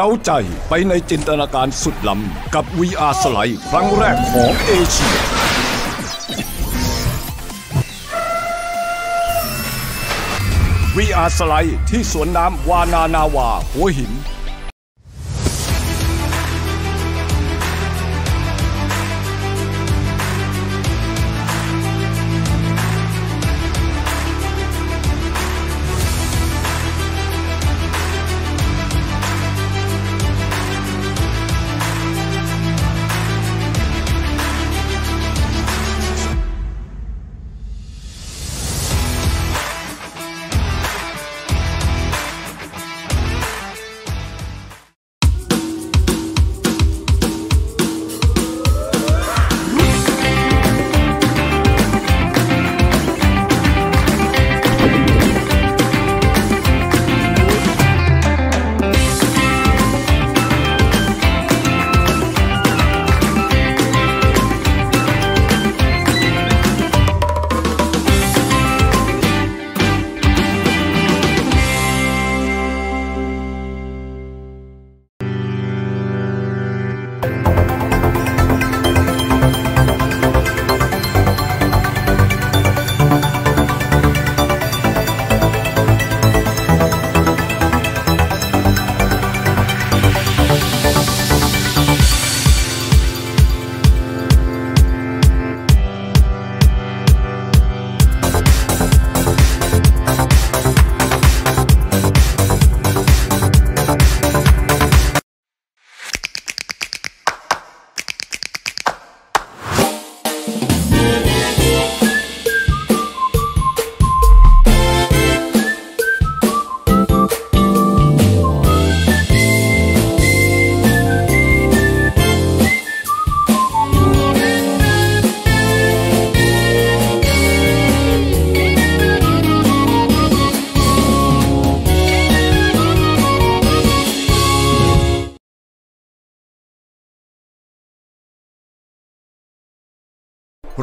เราใจไปในจินตนาการสุดล้ำกับ VR สไลด์ครั้งแรกของเอเชีย VR สไลด์ที่สวนน้ำวานานาวา หัวหิน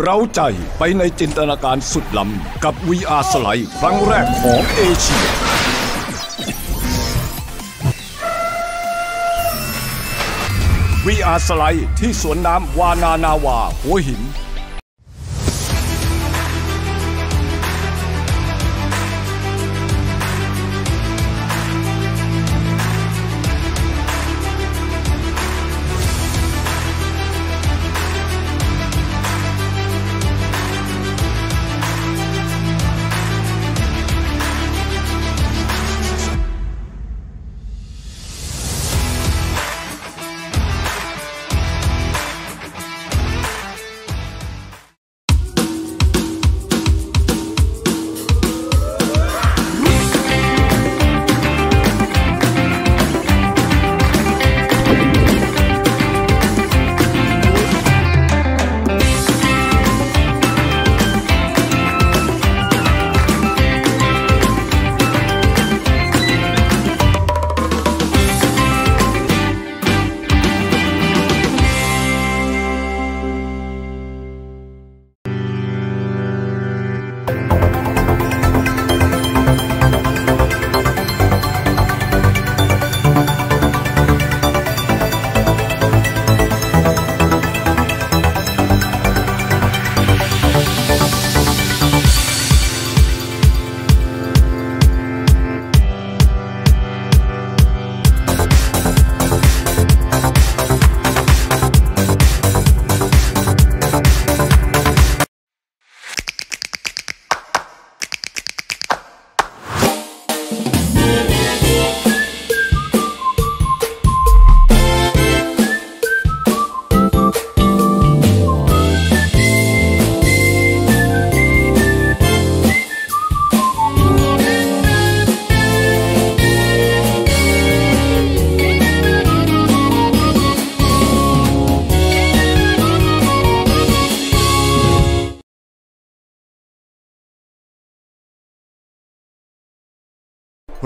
เราใจไปในจินตนาการสุดล้ำกับ VR สไลด์ครั้งแรกของเอเชีย VR สไลด์ที่สวนน้ำวานานาวา หัวหิน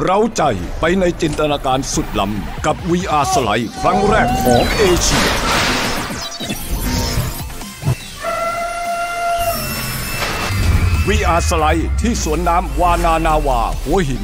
เราใจไปในจินตนาการสุดล้ำกับ VR สไลด์ครั้งแรกของเอเชีย VR สไลด์ที่สวนน้ำวานานาวา หัวหิน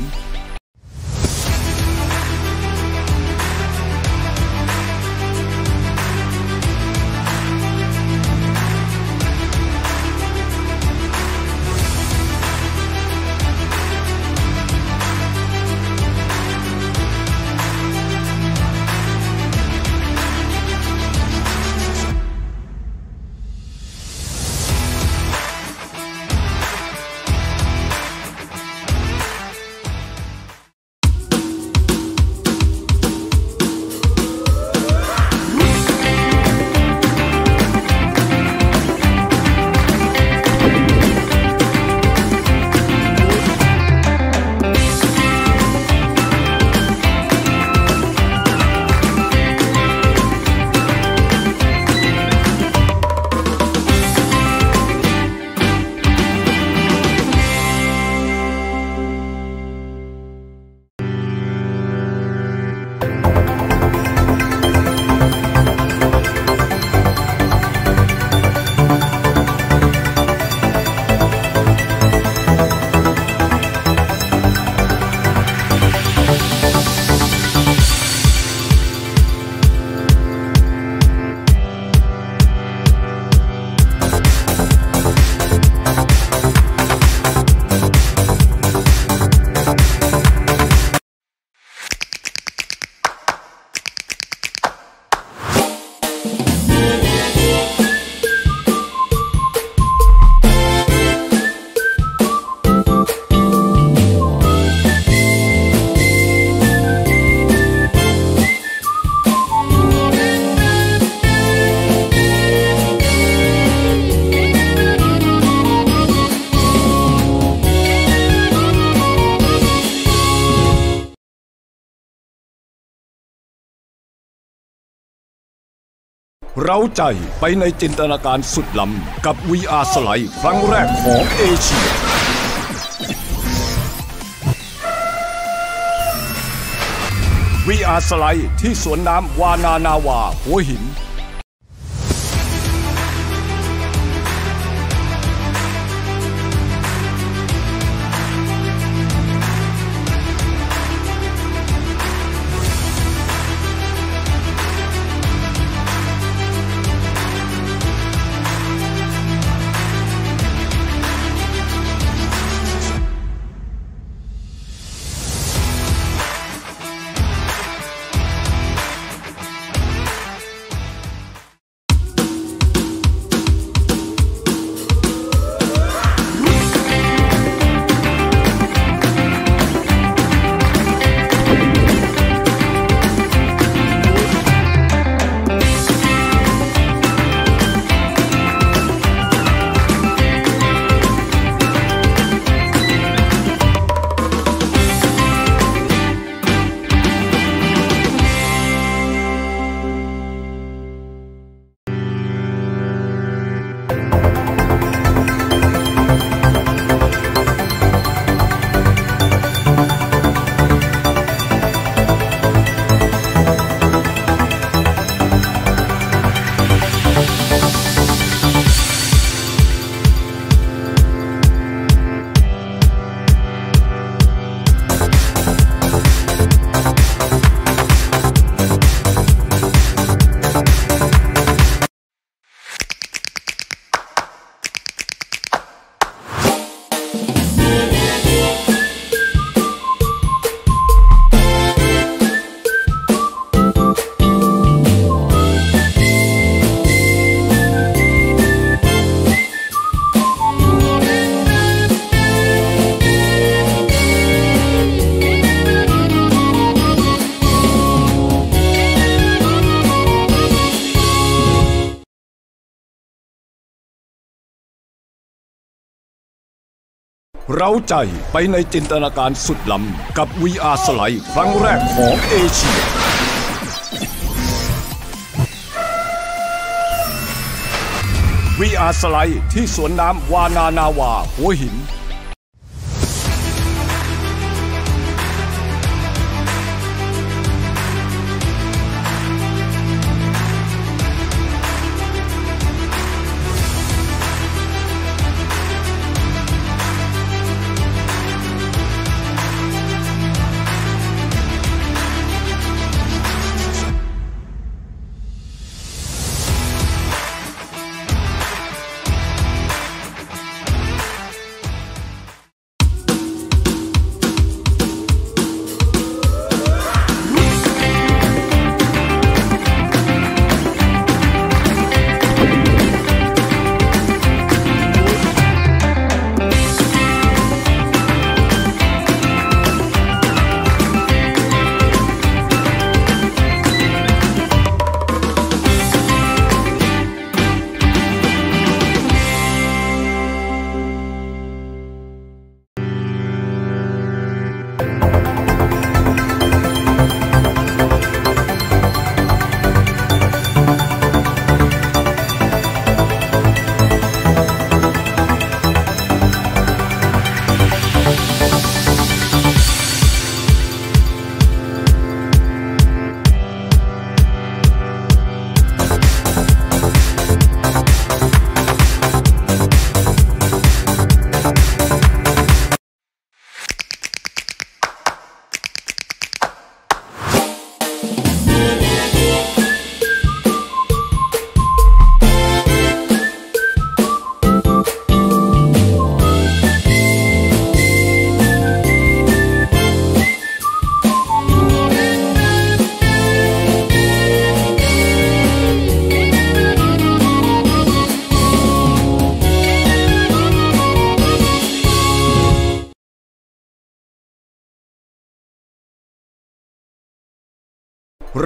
เราใจไปในจินตนาการสุดล้ำกับ VR สไลด์ครั้งแรกของเอเชีย VR สไลด์ที่สวนน้ำวานานาวา หัวหิน เราใจไปในจินตนาการสุดล้ำกับ VR สไลด์ครั้งแรกของเอเชีย VR สไลด์ที่สวนน้ำวานานาวา หัวหิน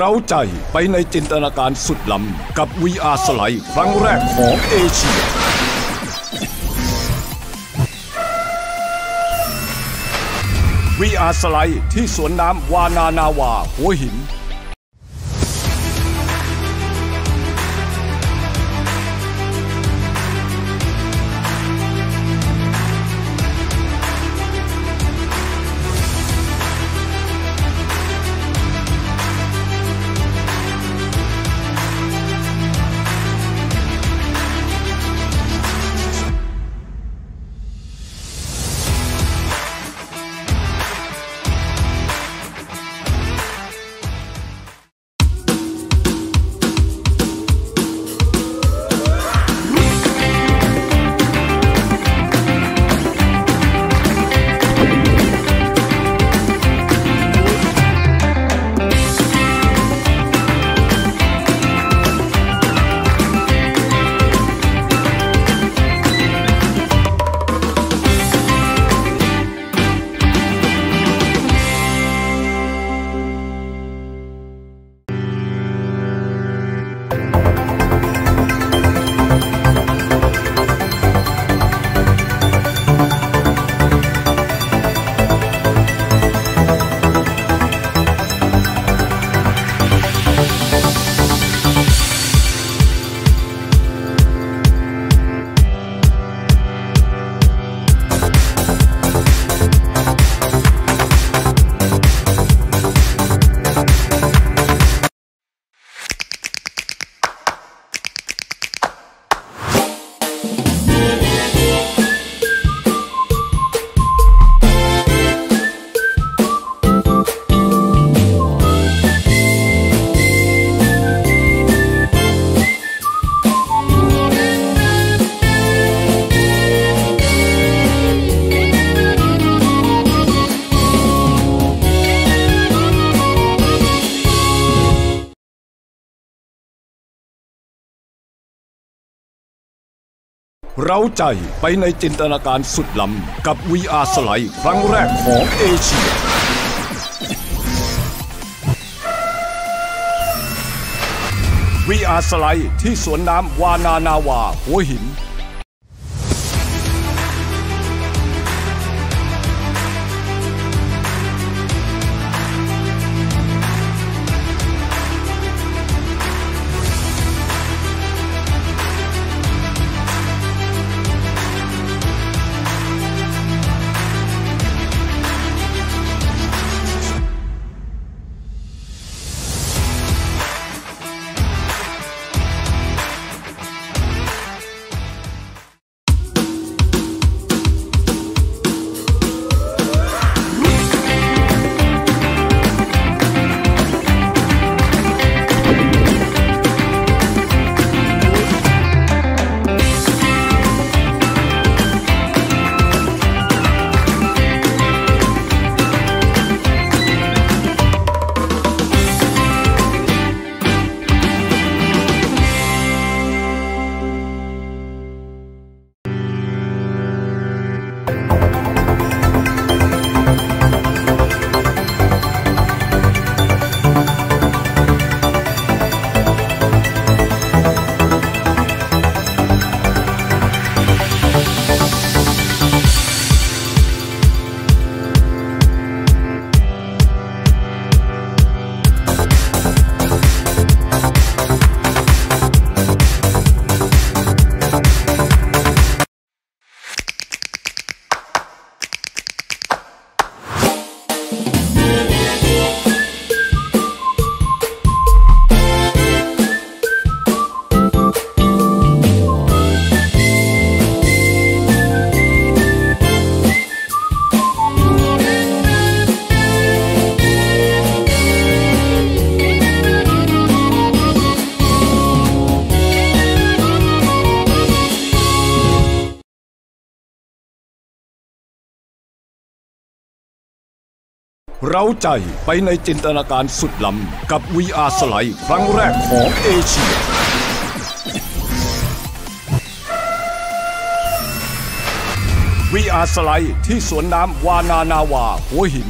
เราใจไปในจินตนาการสุดล้ำกับ VR สไลด์ครั้งแรกของเอเชีย VR สไลด์ที่สวนน้ำวานานาวา หัวหิน เราใจไปในจินตนาการสุดล้ำกับ VR สไลด์ครั้งแรกของเอเชีย VR สไลด์ที่สวนน้ำวานานาวา หัวหิน เราใจไปในจินตนาการสุดล้ำกับ VR สไลด์ครั้งแรกของเอเชีย VR สไลด์ที่สวนน้ำวานานาวา หัวหิน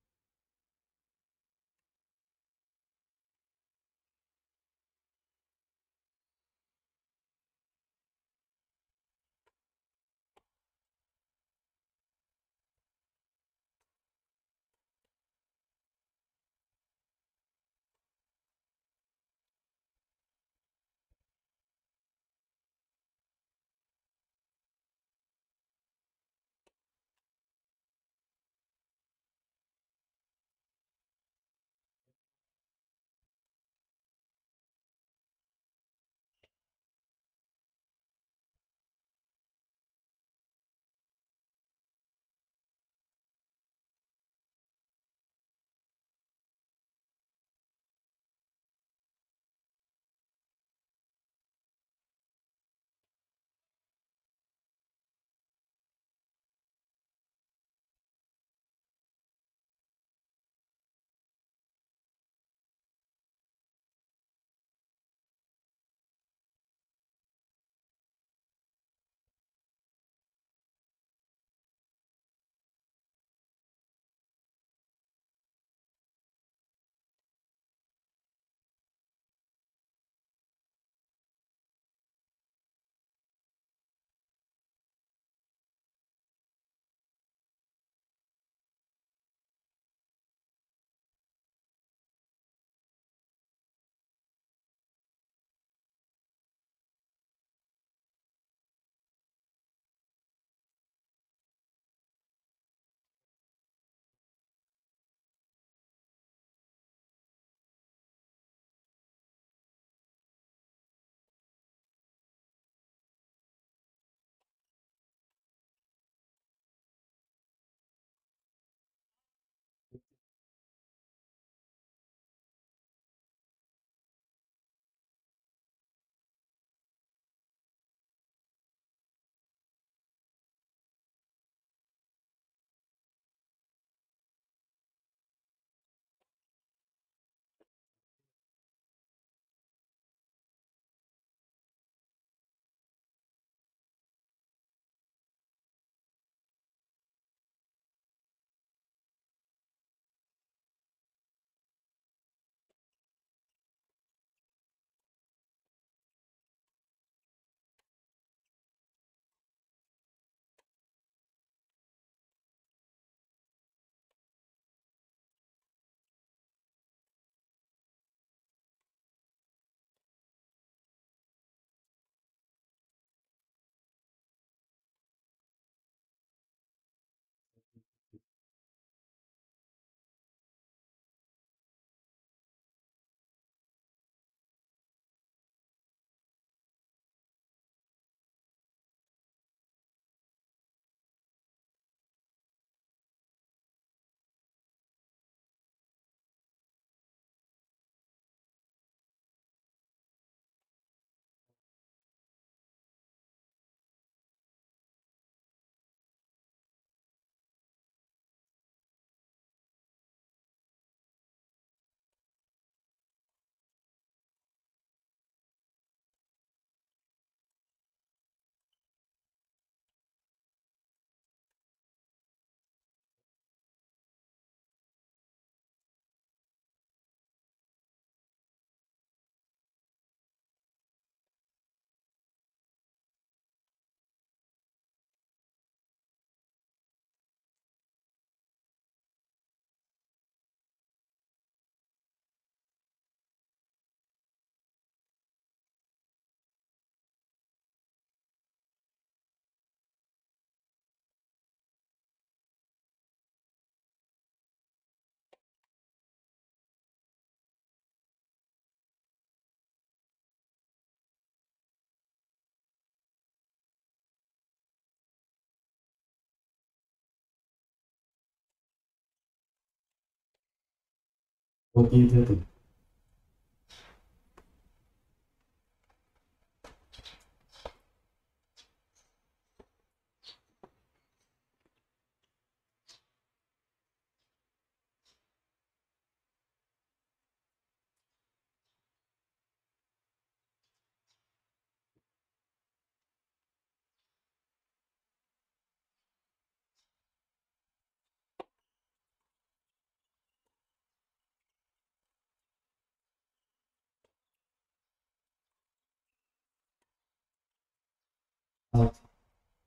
我第一次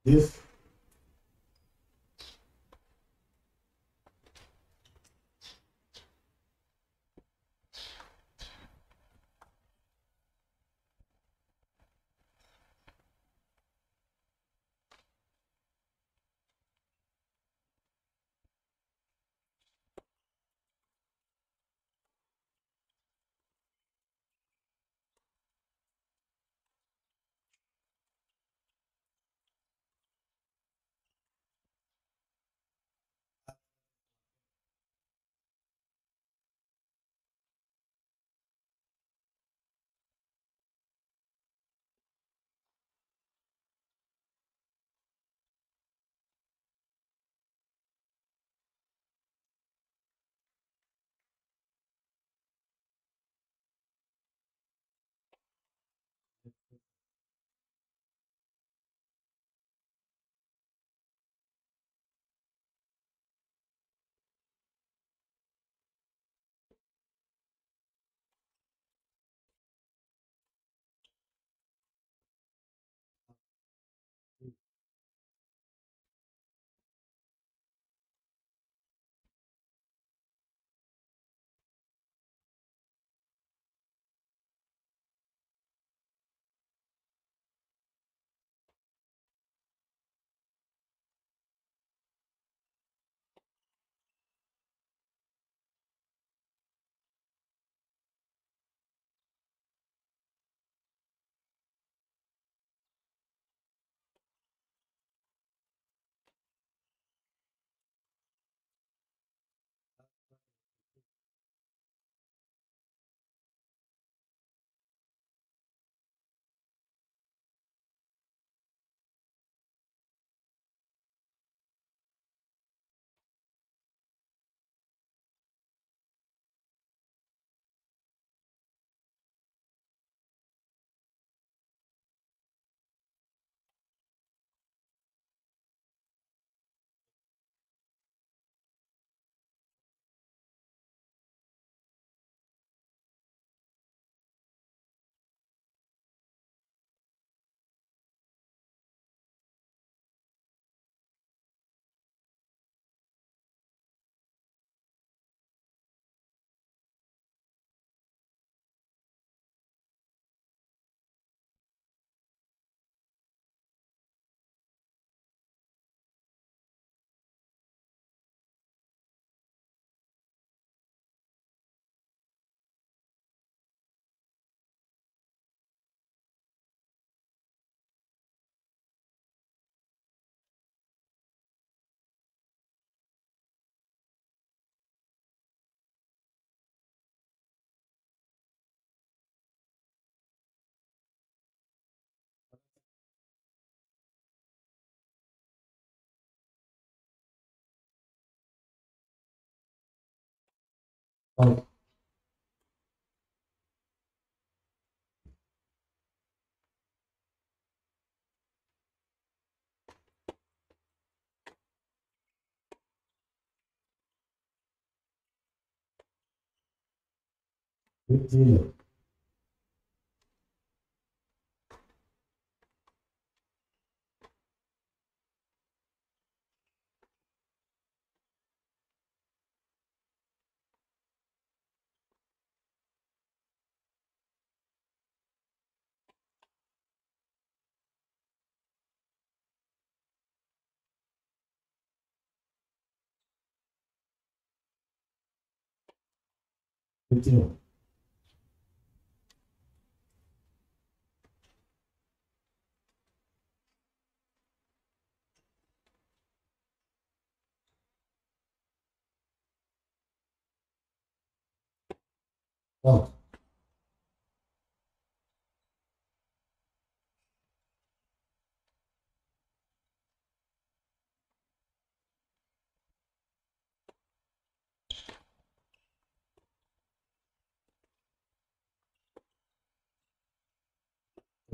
this はい。え、次だ。Zero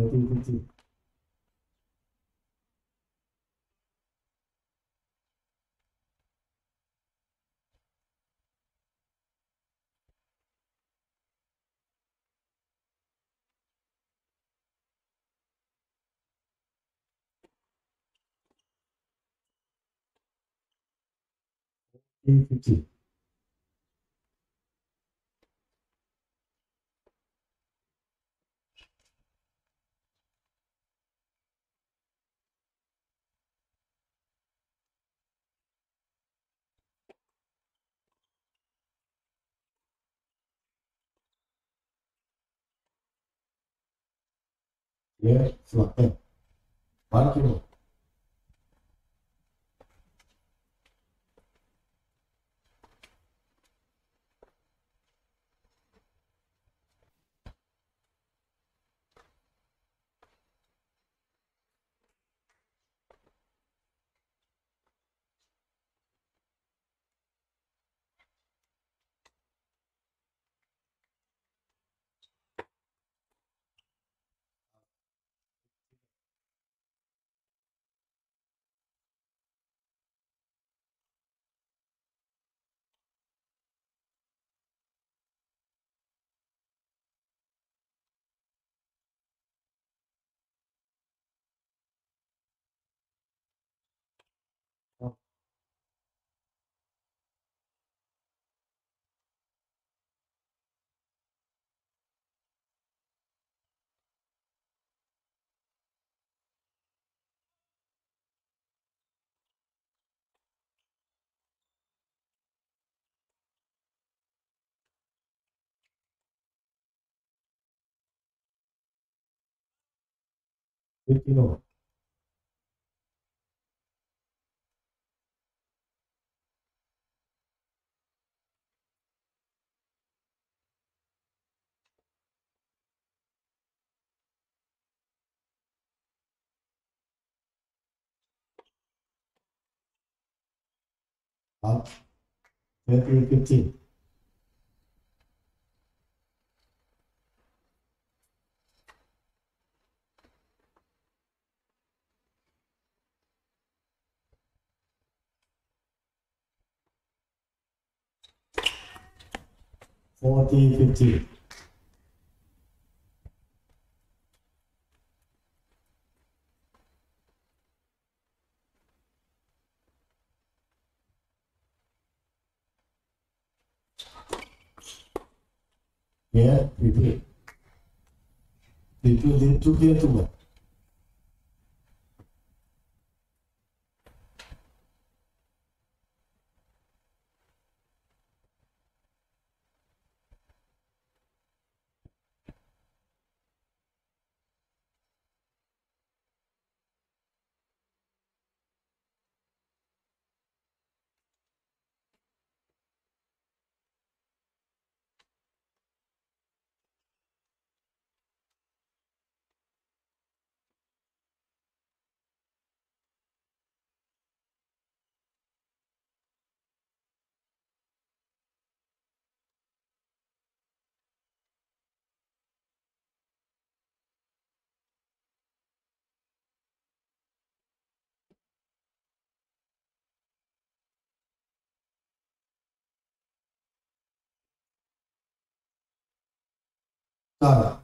어디든지 어디든지 é Sinatan. Para que não. Thank you. 好，Chapter Fifteen。Forty fifty. Yeah, repeat. Repeat the two here two.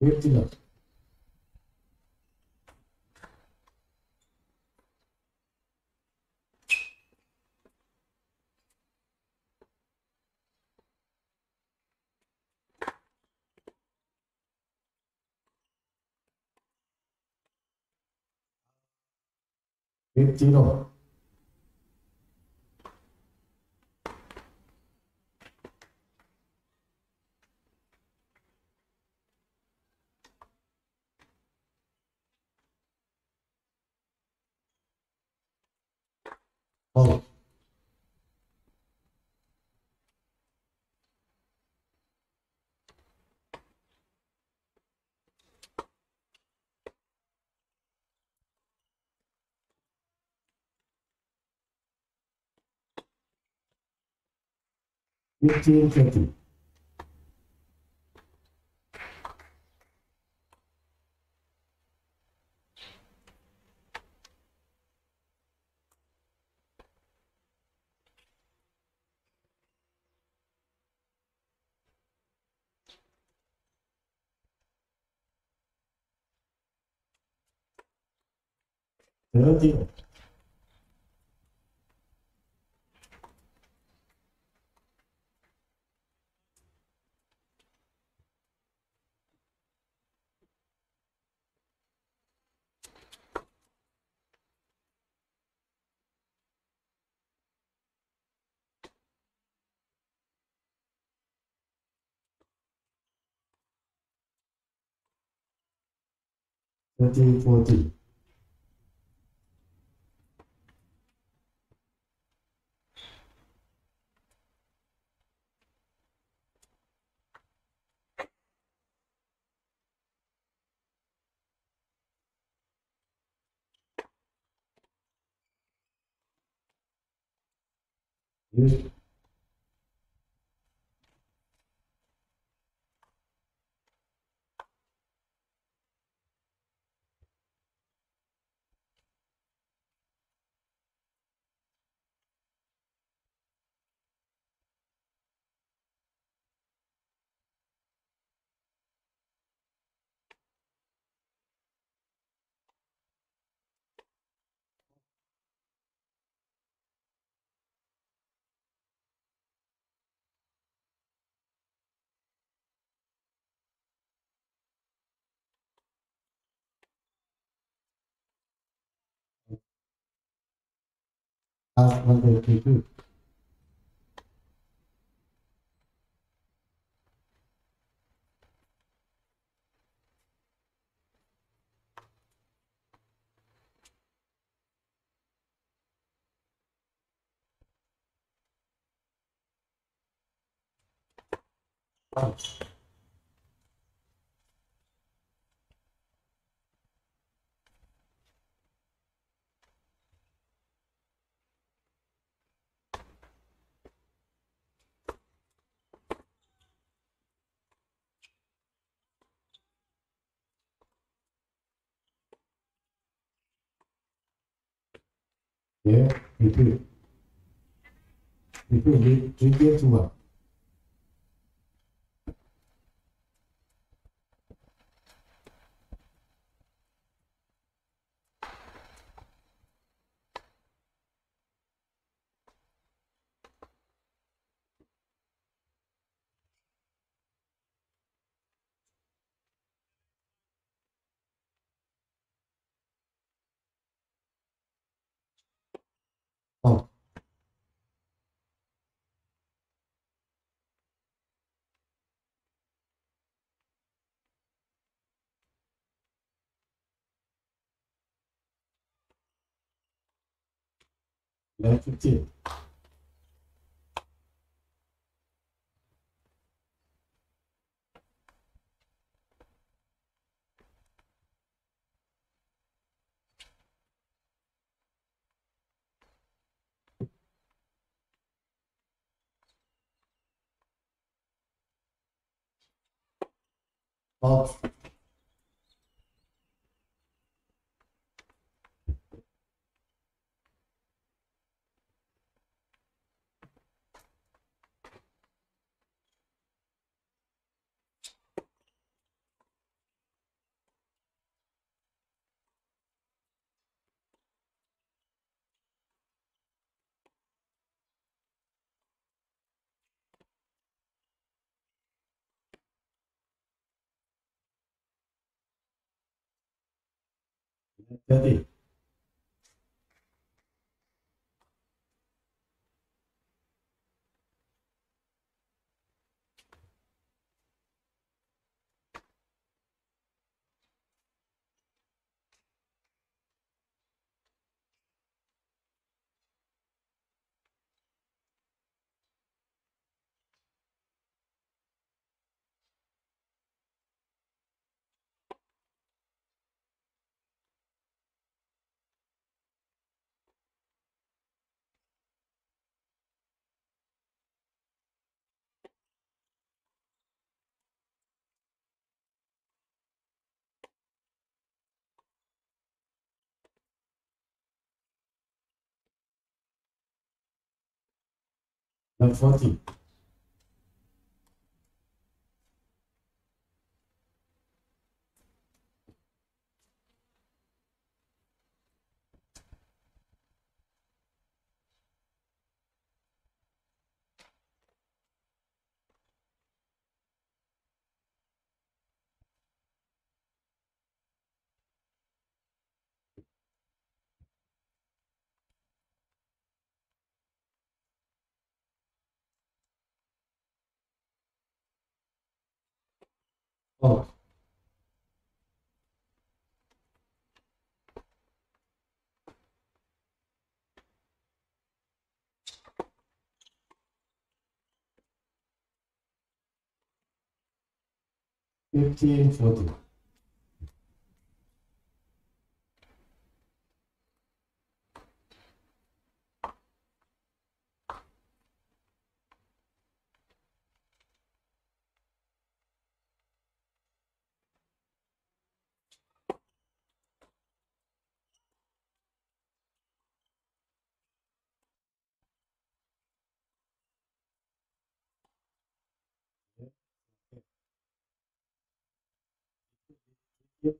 Repita. Retiro. Follow. Fifteen fifty. Twenty. Thirty. Thirty forty. Use. Last one 也你对，你不能直接租啊。11, 15. Well, Entendi. Não, foi aqui. Out. Fifteen forty. Yep.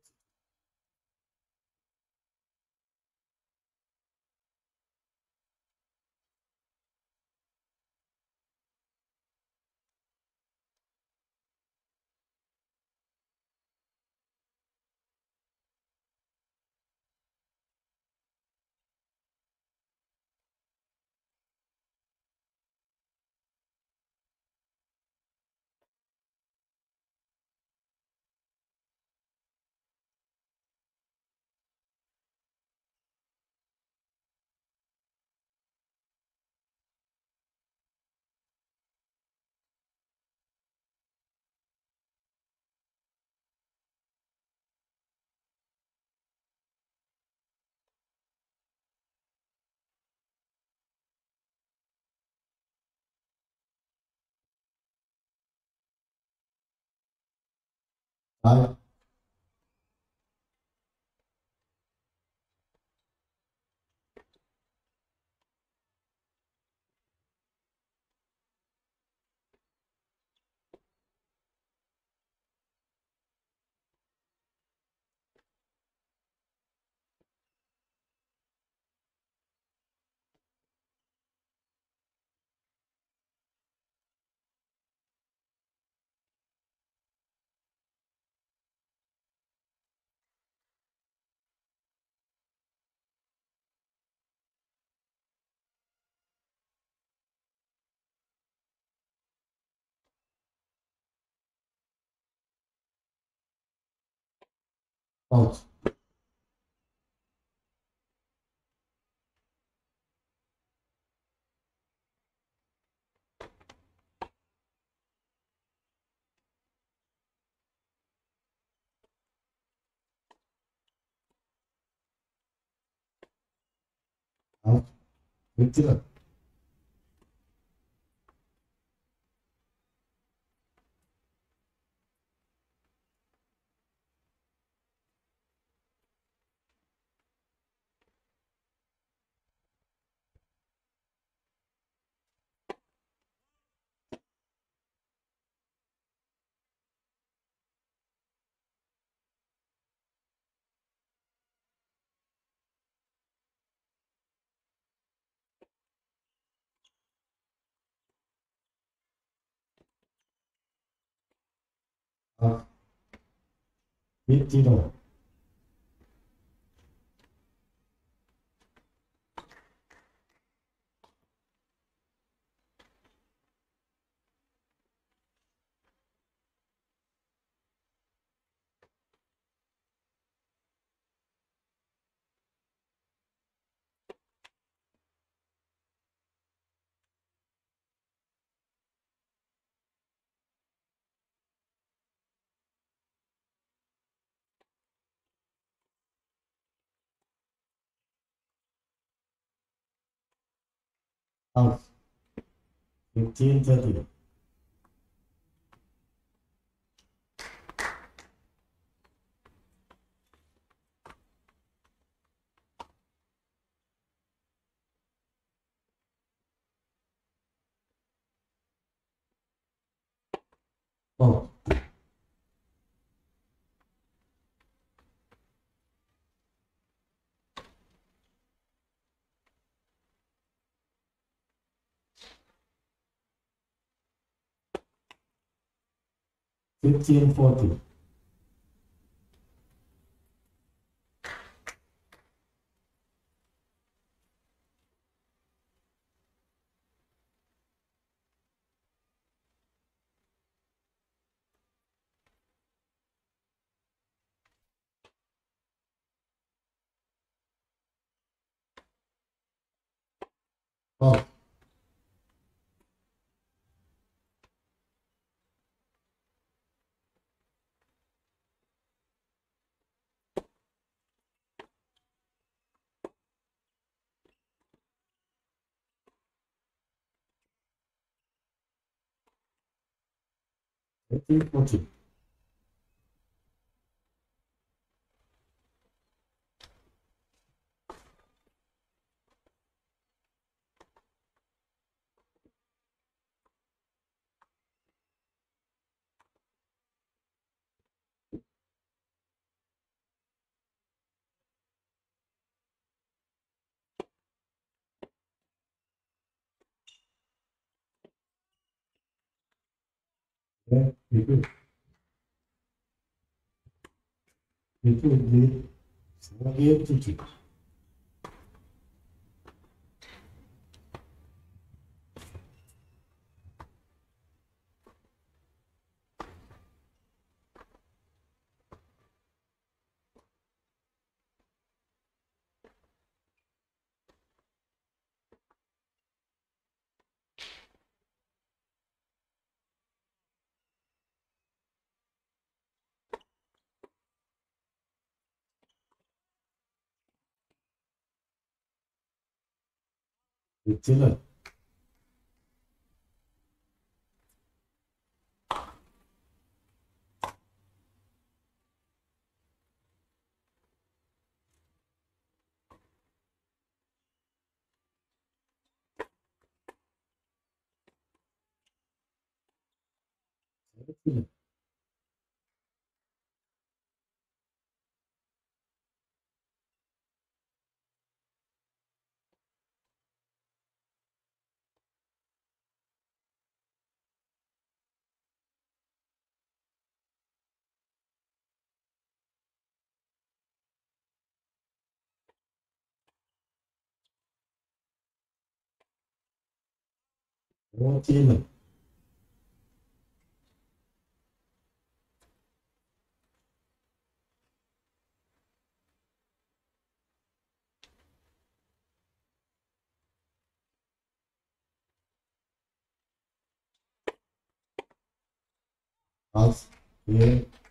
Five. alto. Alto. Metido. of 1530 1540 était tranquille. 你就你就你，什么也自己。Bitti mi?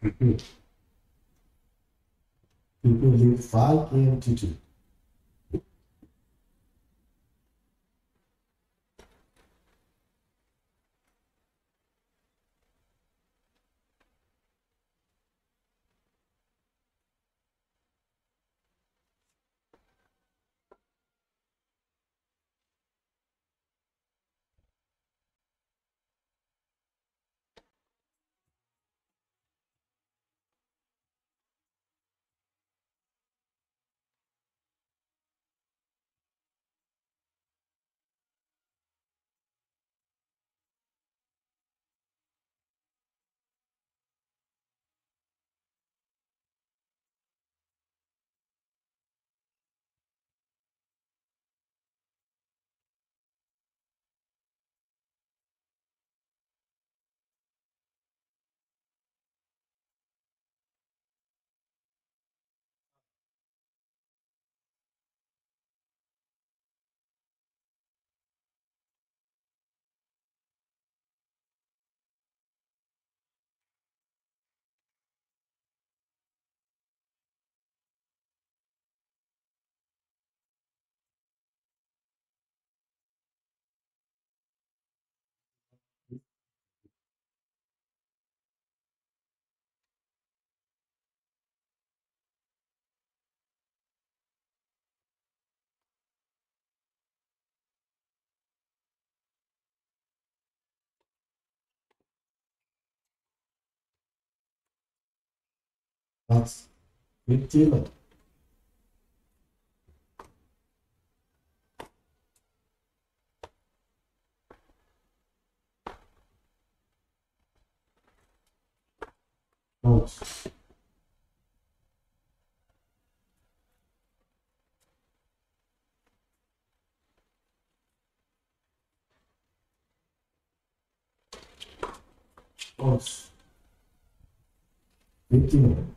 Repeat. Plipuech lead five game to two. That's 15. Out. Out. 15. Twenty fifteen.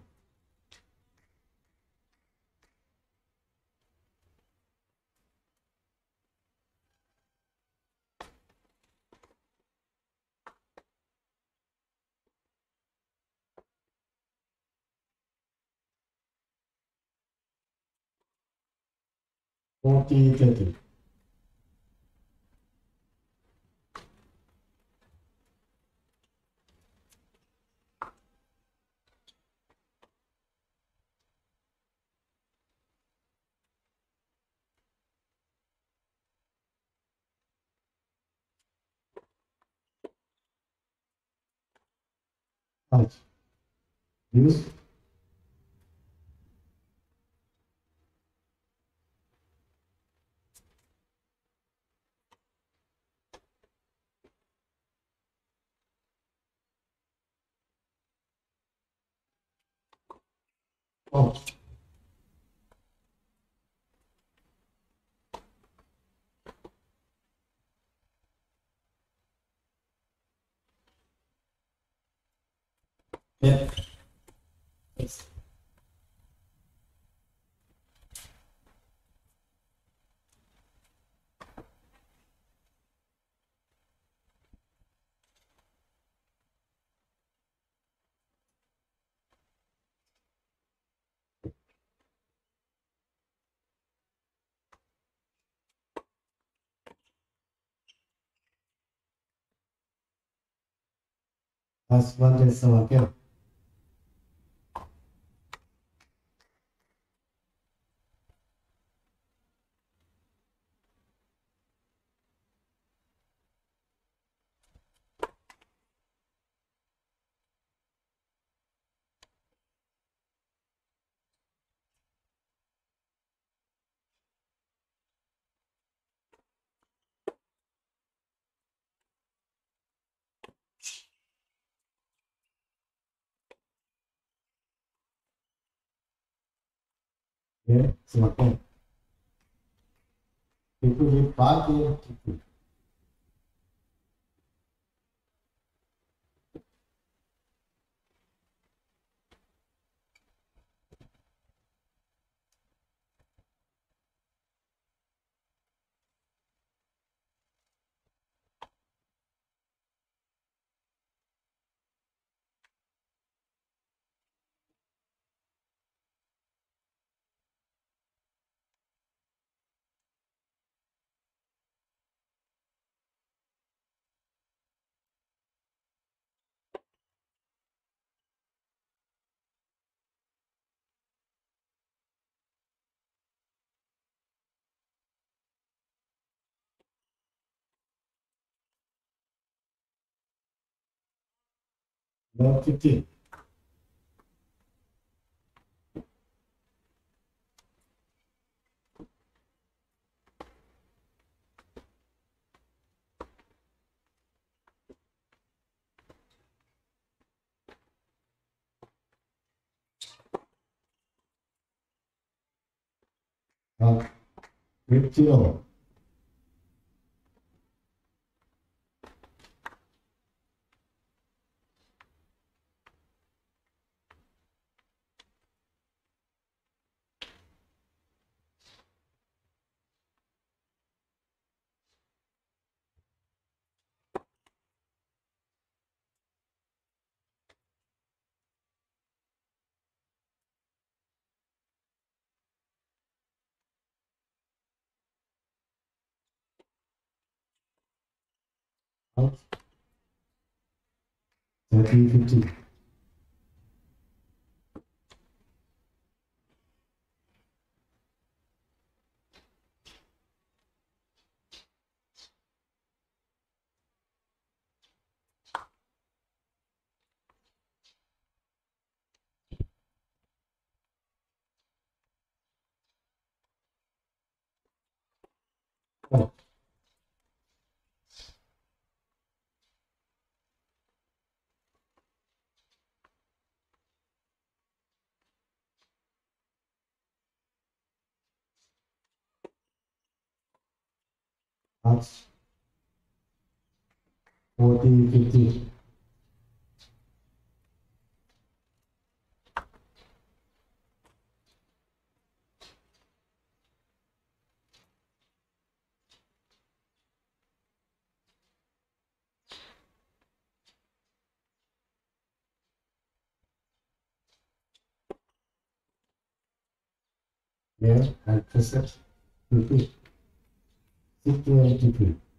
complicated. Evet. Biz as one is our help. समर्पण। क्योंकि ये park है around 15. 아, 웹지요. 1350. Fifty. Here, and press it, repeat. sécurité publique.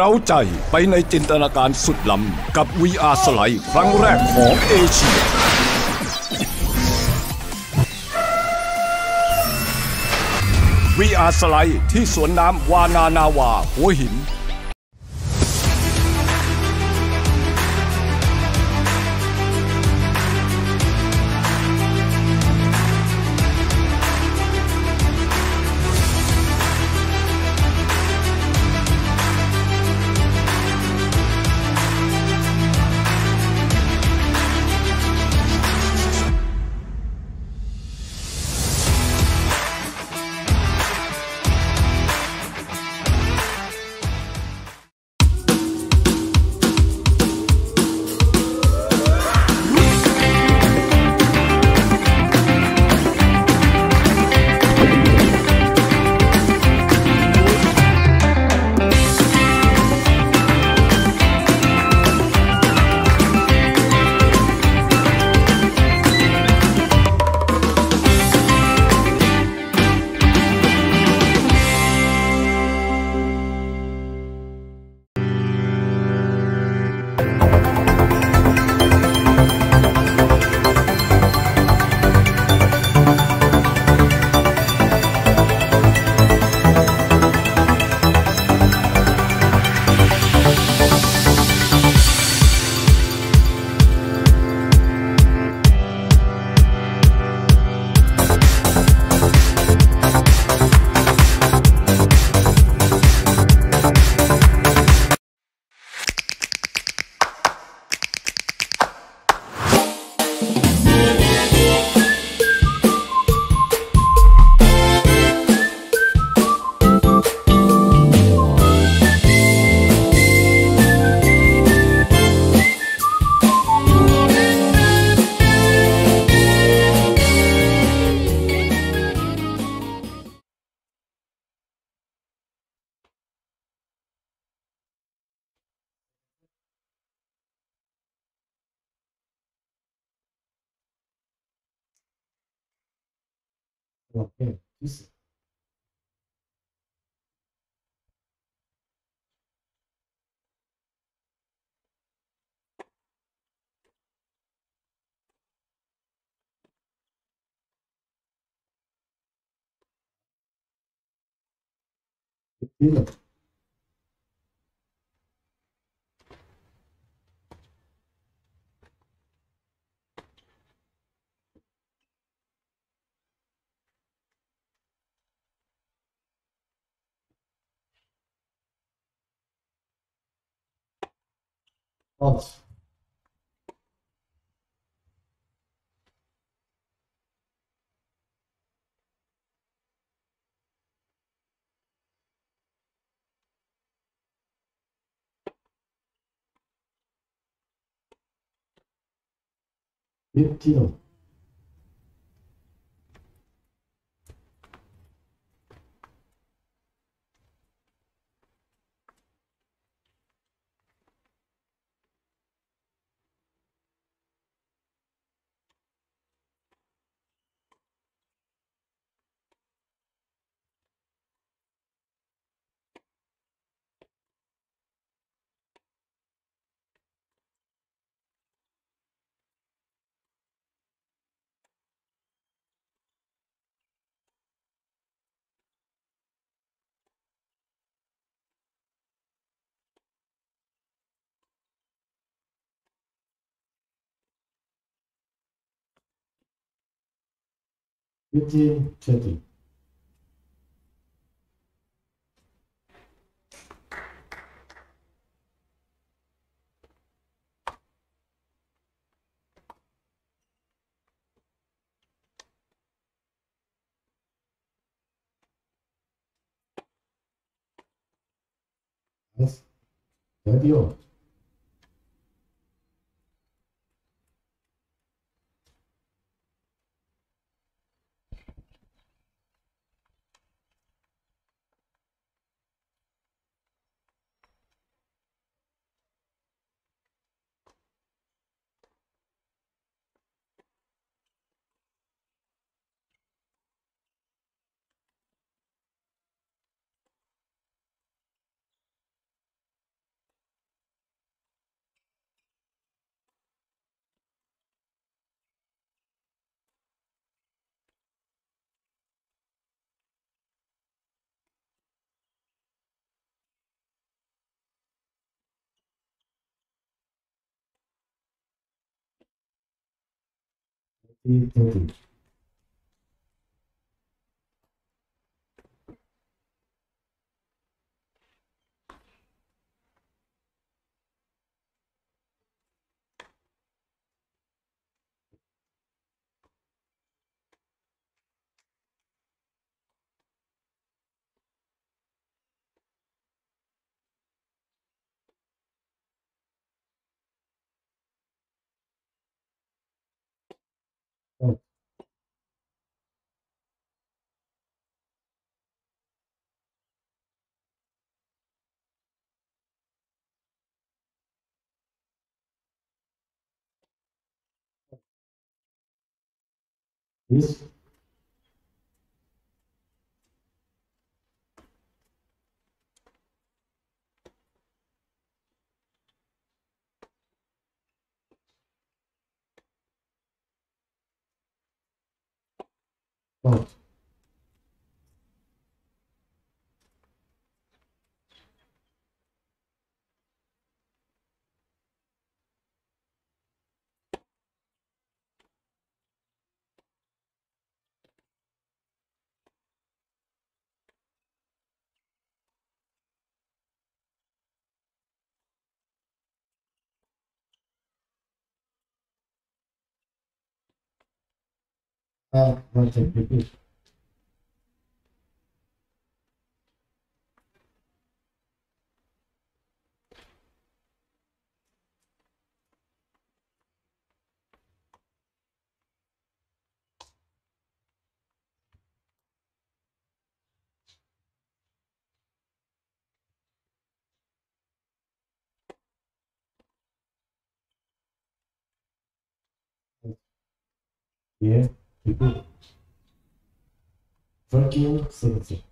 เราใจไปในจินตนาการสุดล้ำกับ VR สไลด์ครั้งแรกของเอเชีย VR สไลด์ที่สวนน้ำวานานาวา หัวหิน qualquer notícia? Vamos. Repetindo. 15, 30. Yes. 31. Thank you. Isso. Pronto. Uh, one second, repeat. Repeat. Thirteen seventy.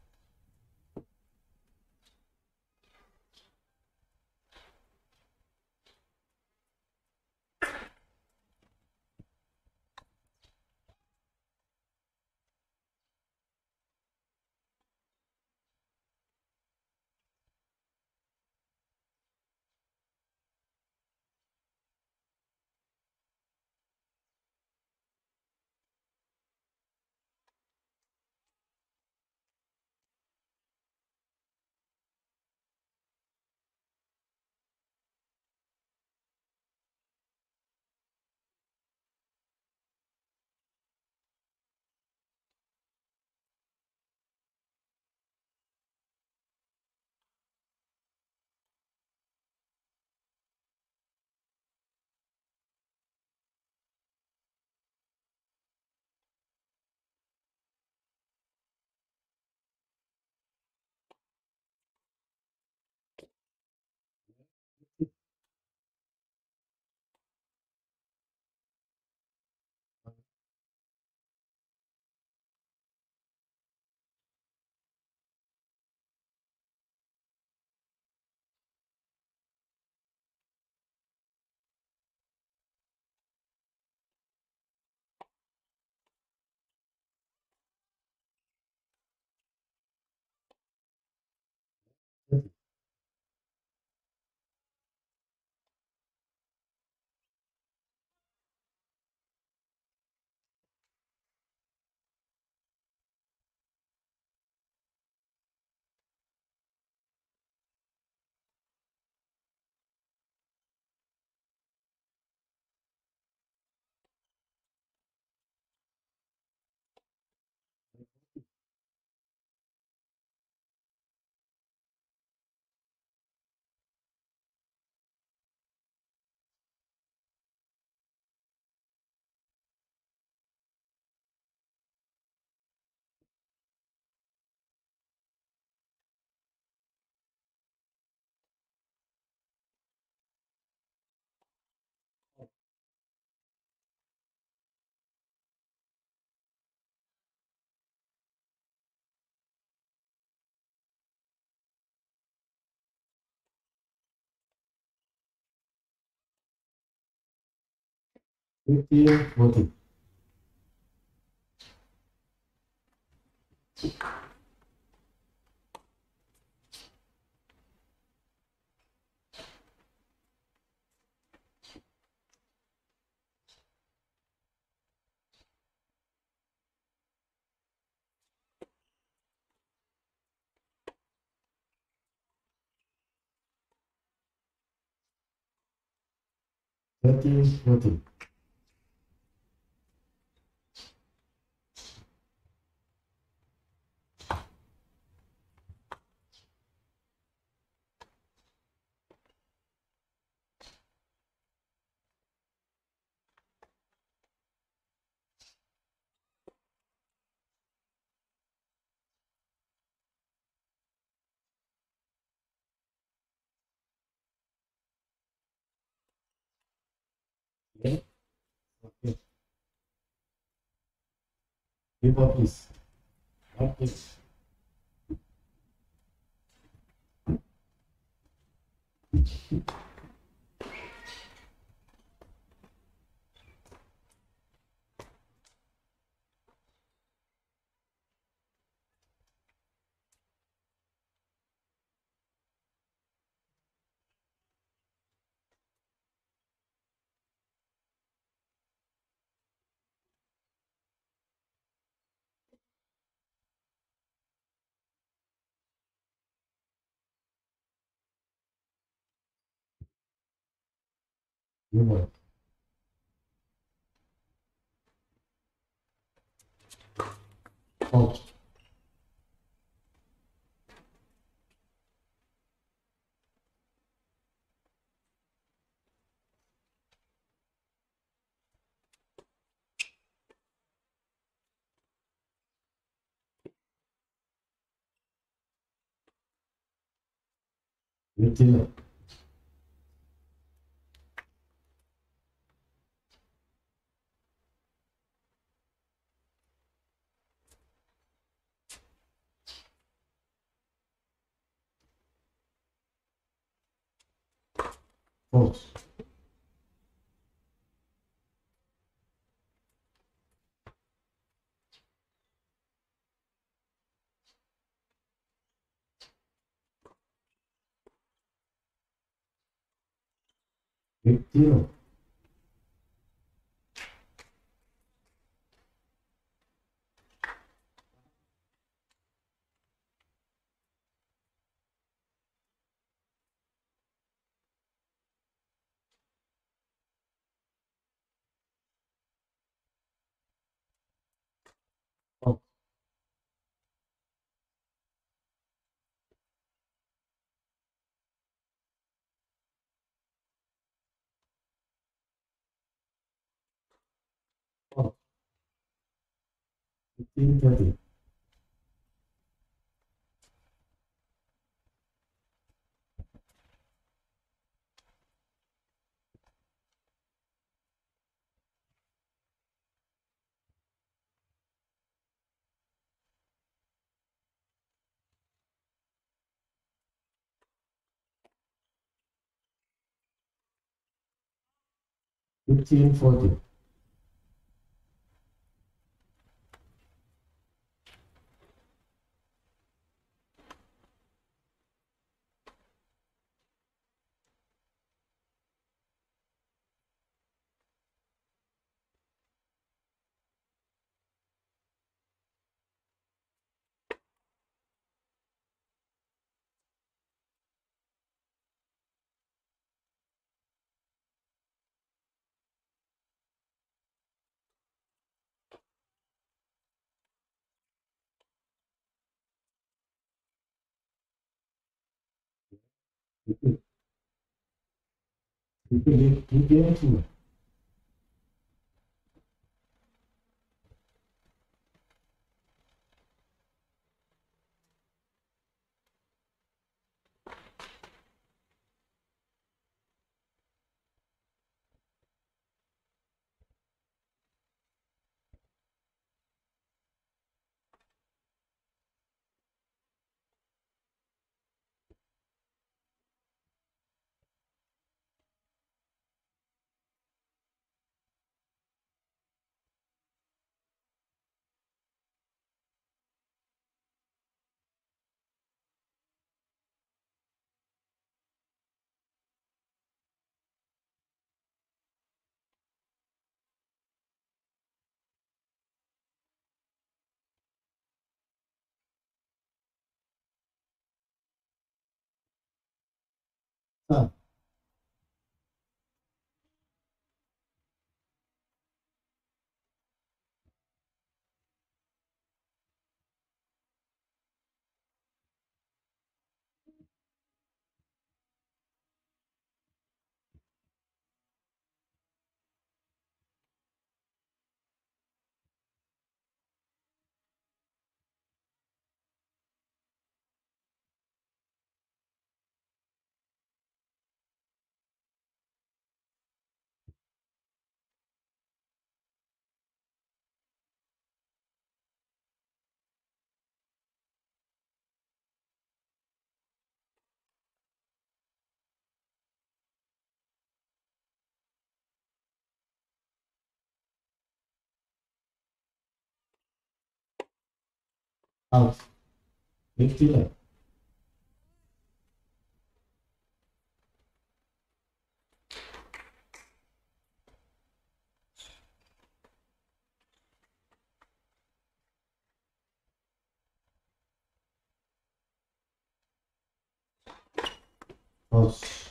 Fifteen forty. Thirteen forty. Yeah. Okay. People, please. One, please. You Bilmiyorum. Alt. False. Big deal. Fifteen forty. Entendi. Entendi. Entendi. Repeat. out. Bekliyorlar. Olsun.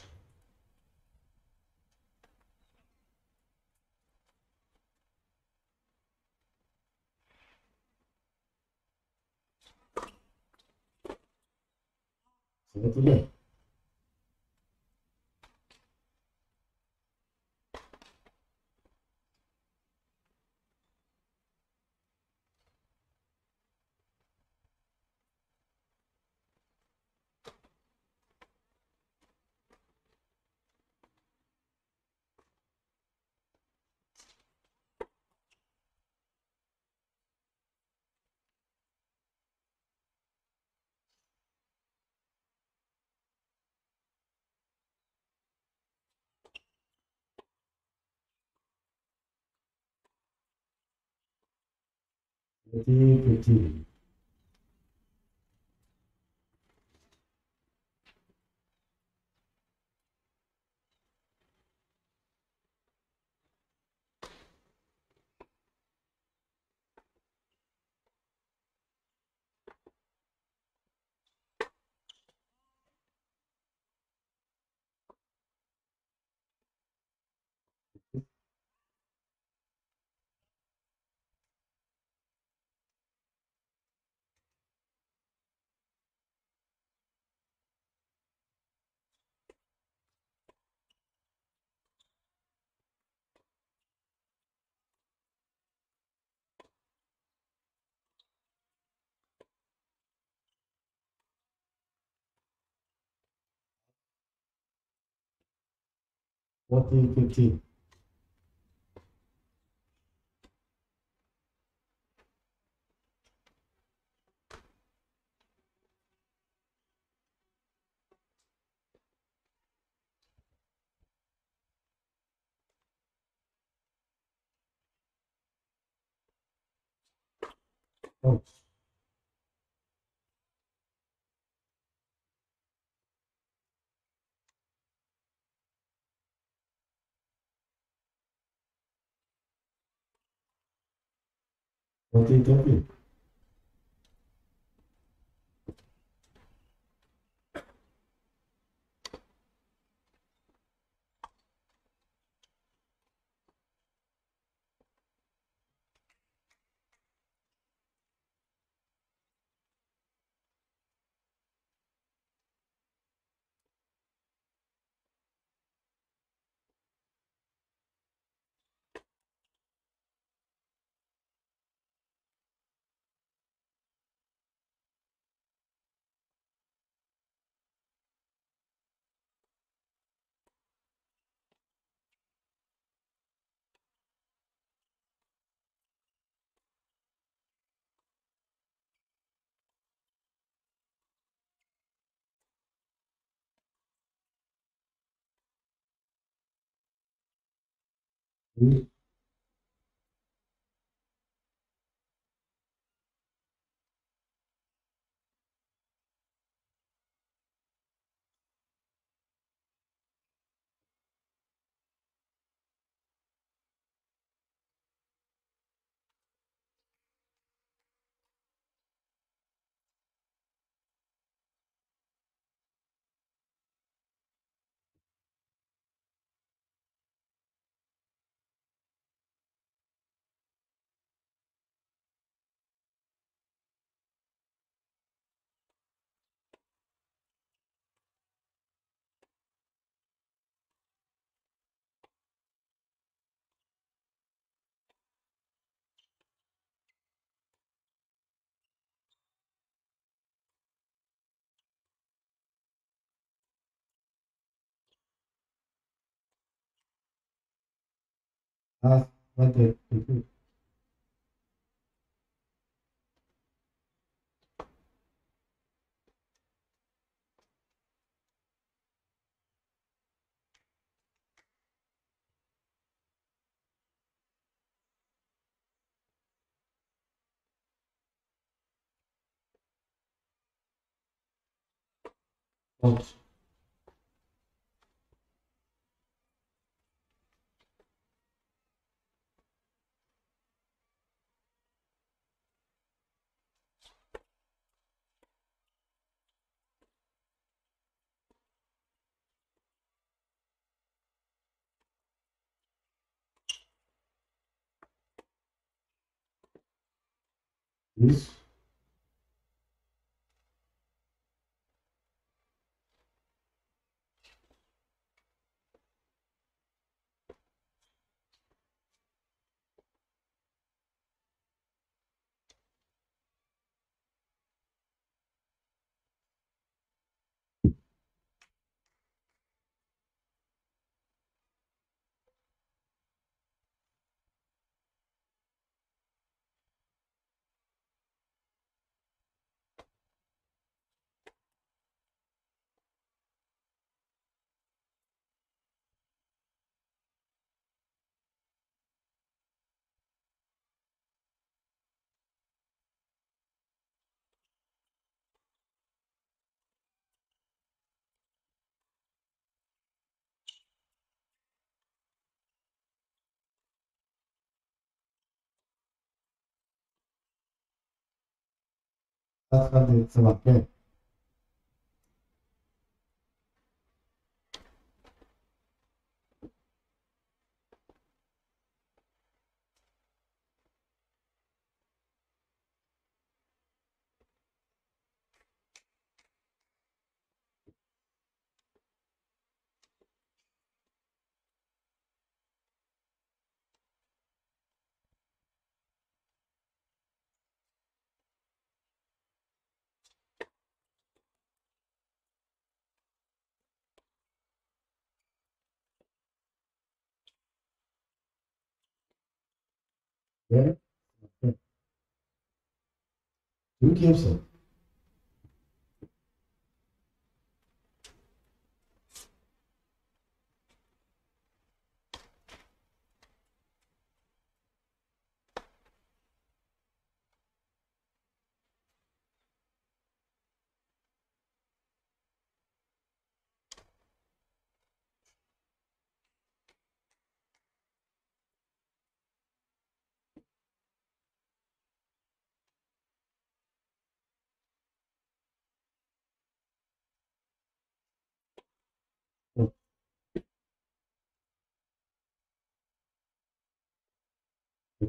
对 Jadi kecil. 14, 15. Oh. Voltei tem Pedro. Thirty. Last one thirty two. Isso. かんでつまって。You okay. Do give some.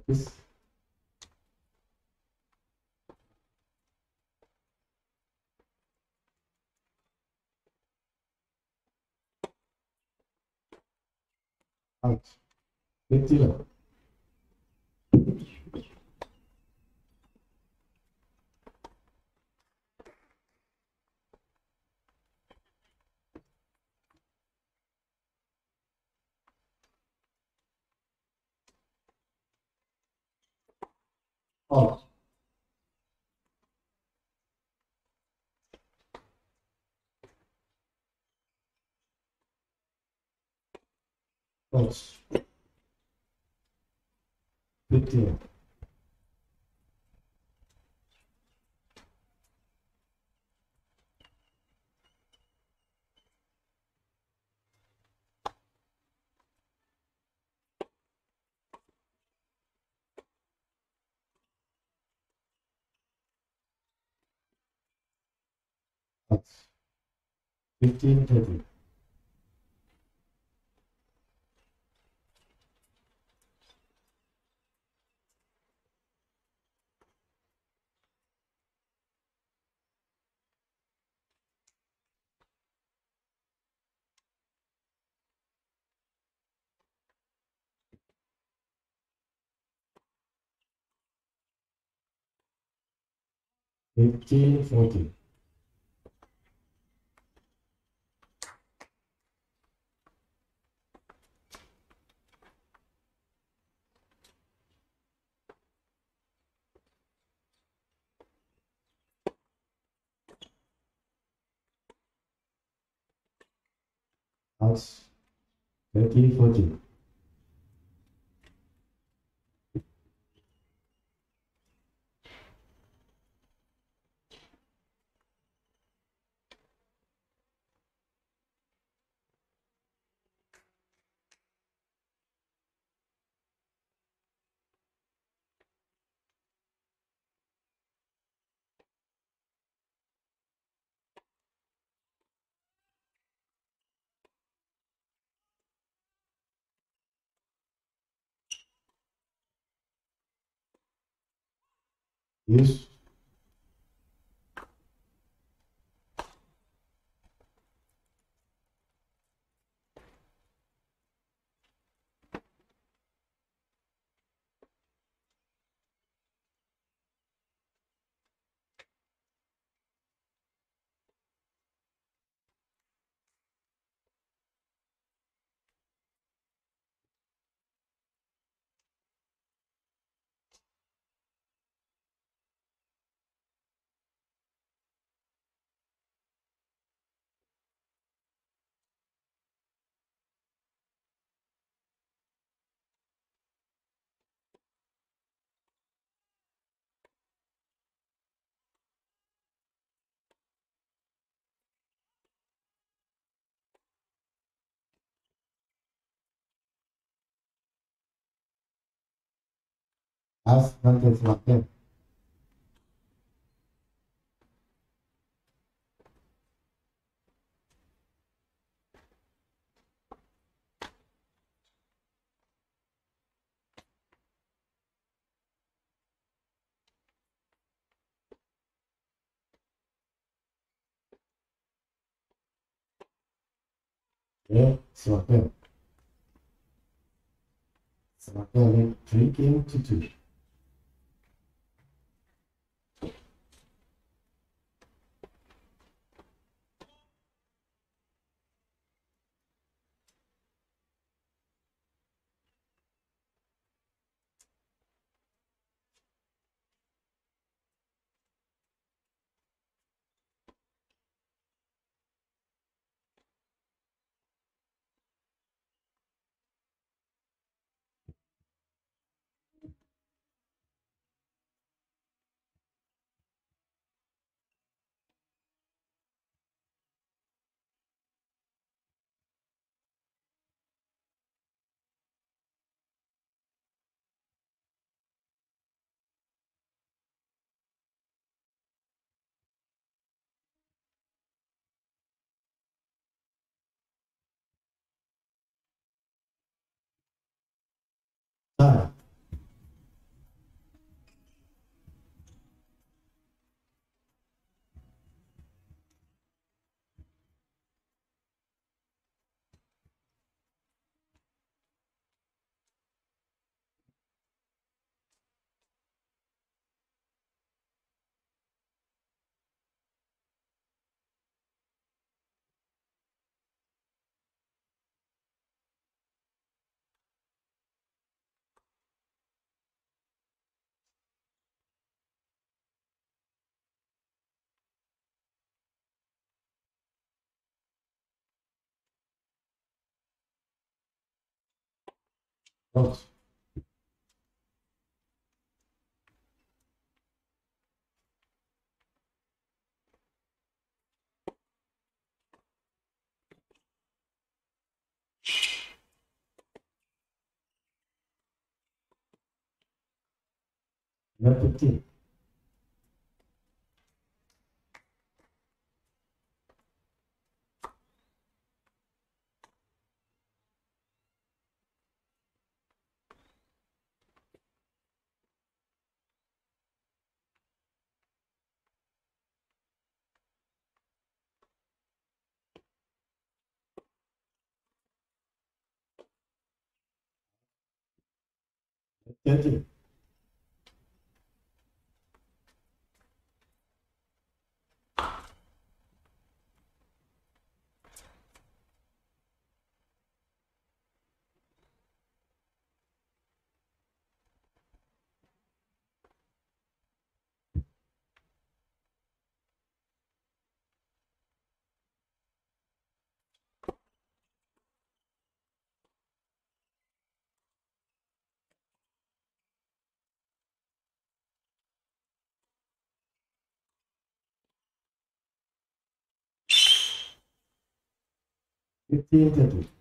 This out. Big deal. Oh. Good deal. That's fifteen thirty. Fifteen 15, 14. Acts 13, 14. Isso. Аз на тесматет. Smakel. Smakel drinking to do. Oh. Fertig. 15 to 2.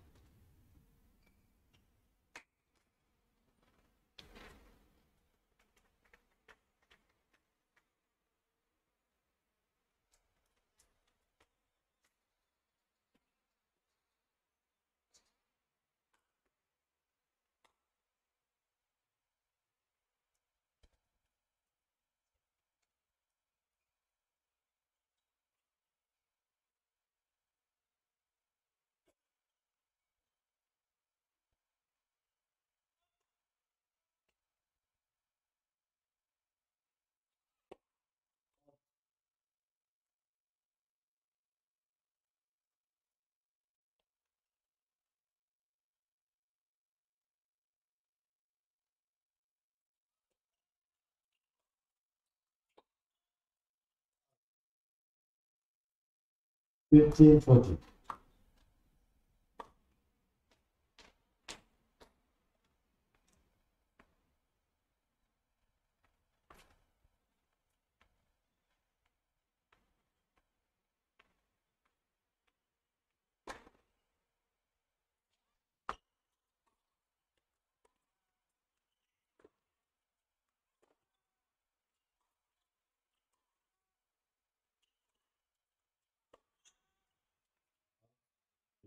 Fifteen forty.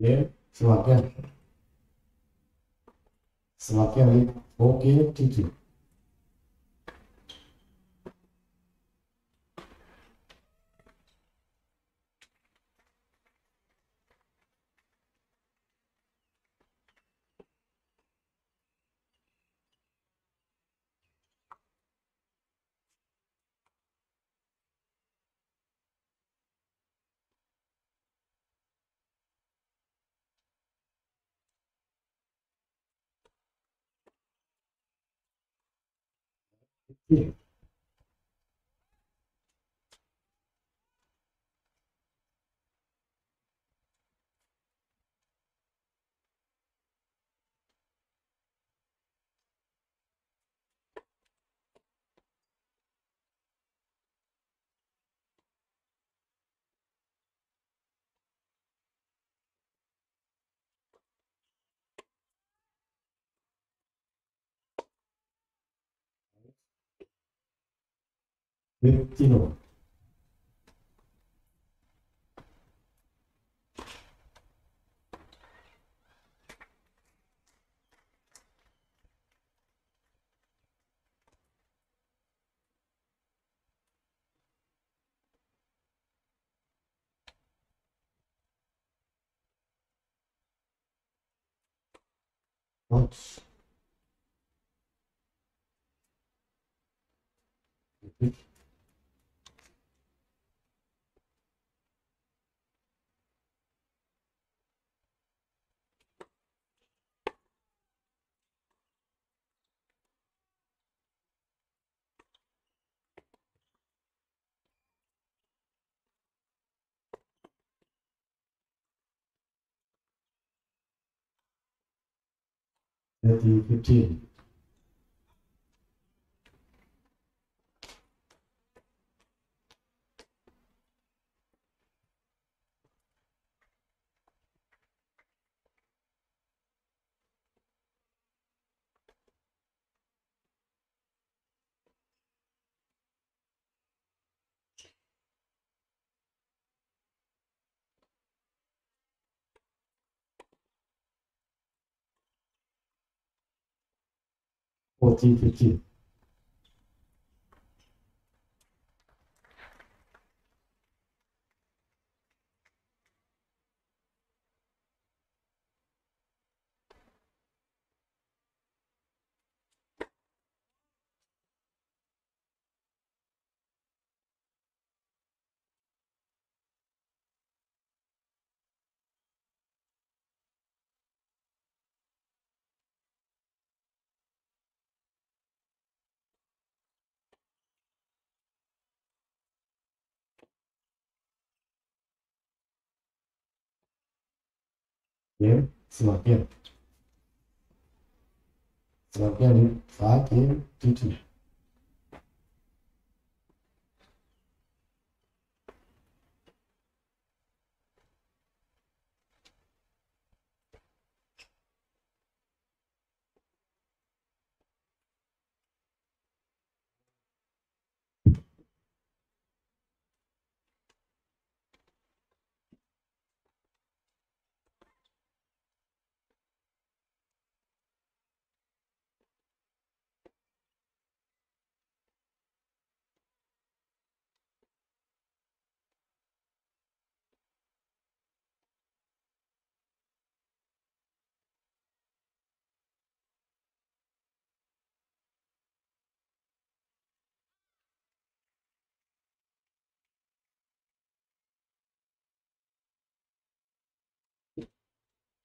ये समाप्या समाप्या हुई okay ठीक है Yeah. వ్యక్తిలో What's... Thirty fifteen. 1450 Ele se mantém. Se mantém ali. Fá, que, titi.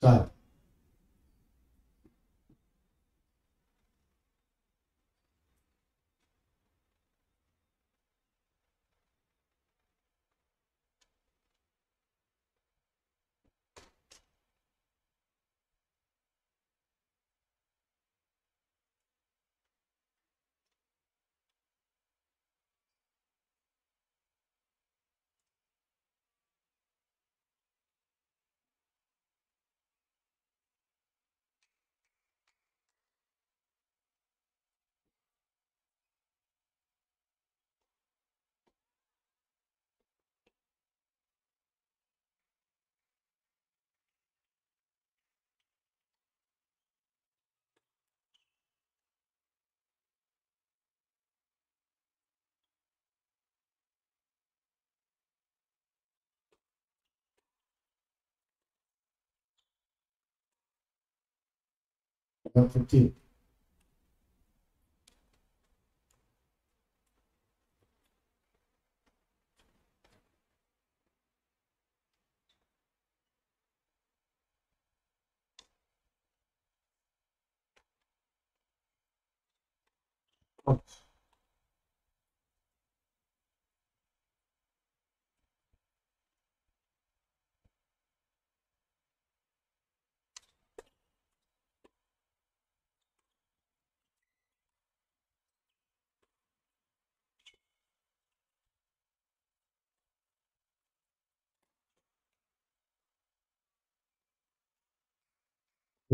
Sahip. 115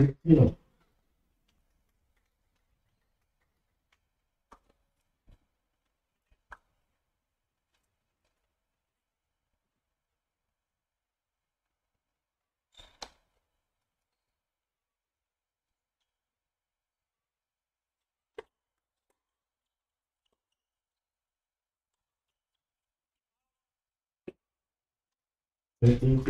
Aqui, Eu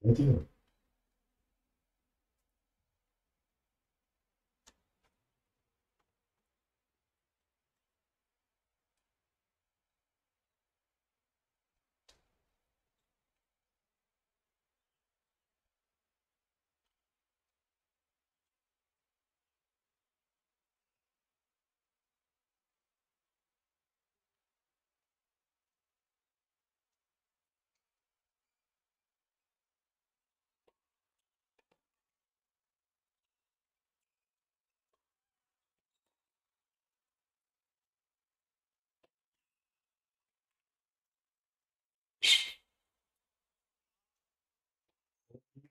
没劲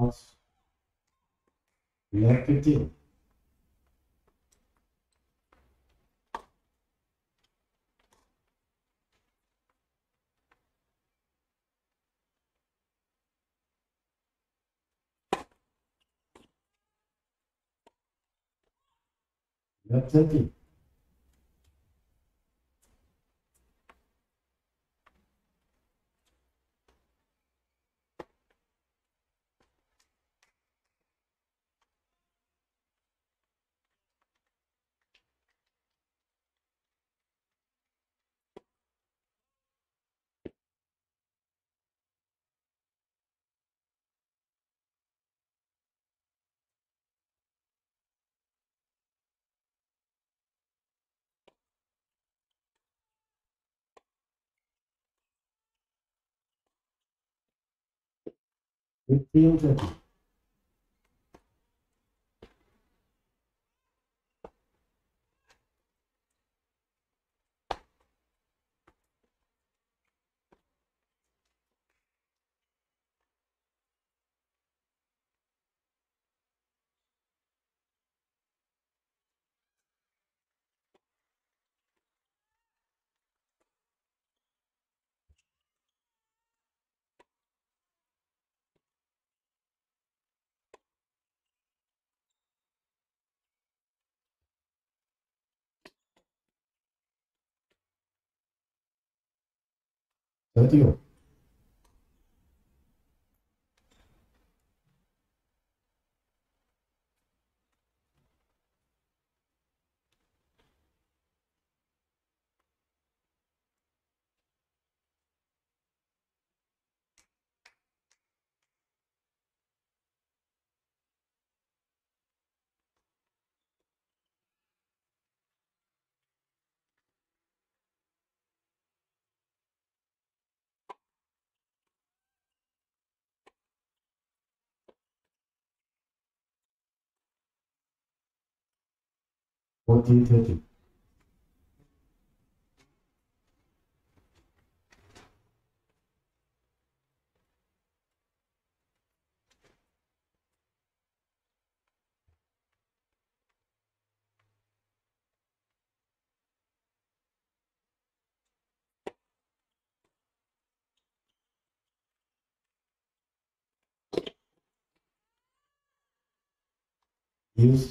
pense l'accepter. Yeah, you do. 1430. Use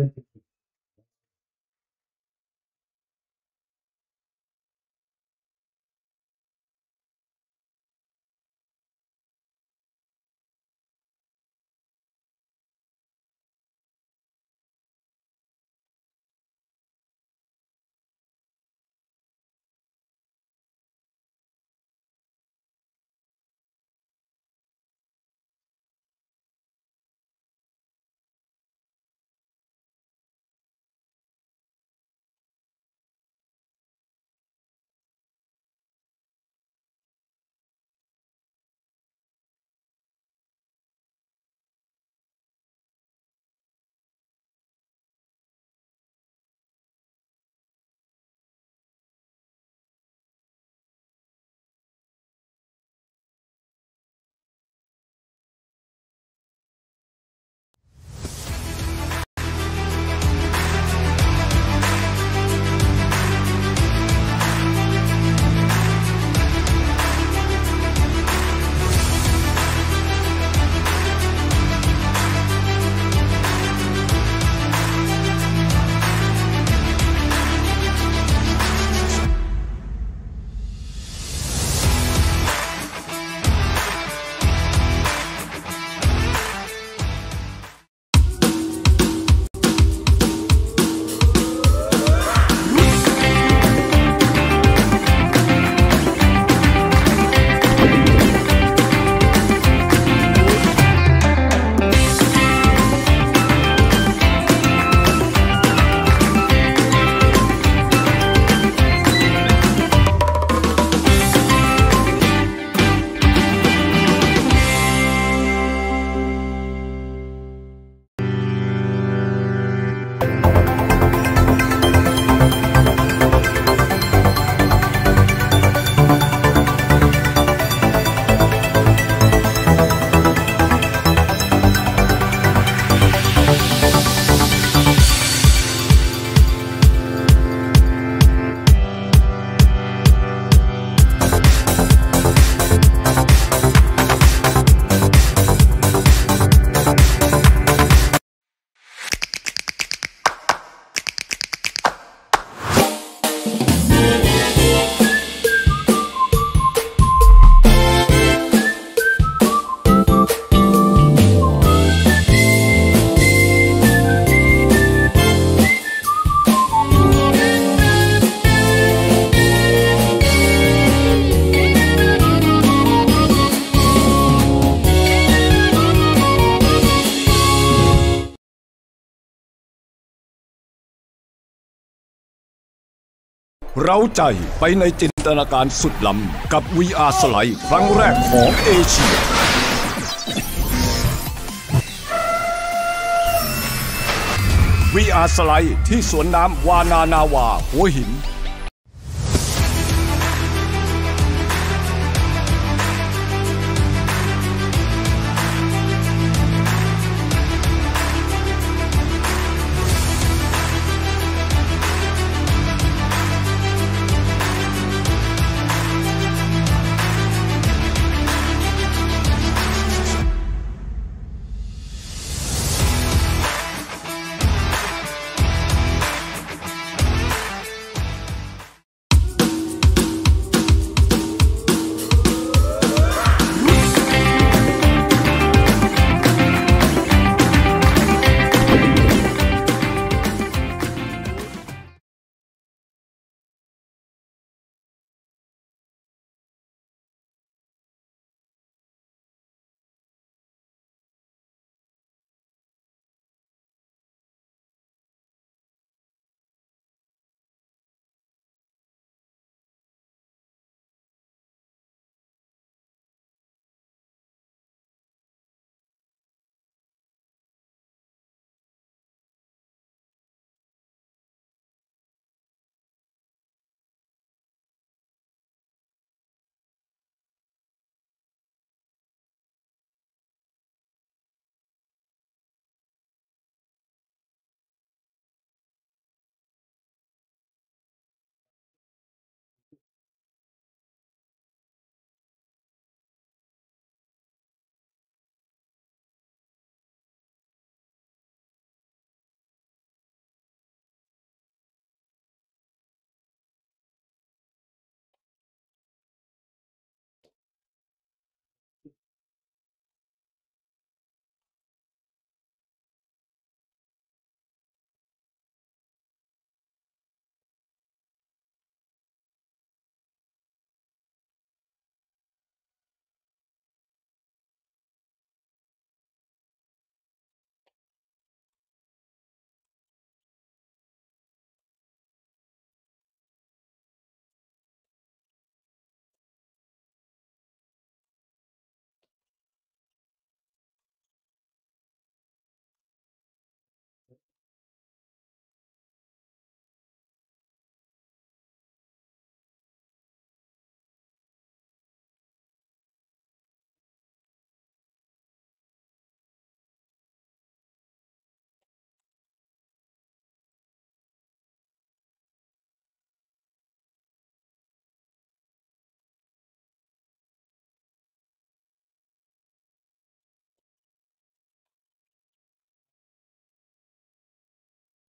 identity. เราใจไปในจินตนาการสุดล้ำกับ VR สไลด์ครั้งแรกของเอเชีย VR สไลด์ที่สวนน้ำวานานาวา หัวหิน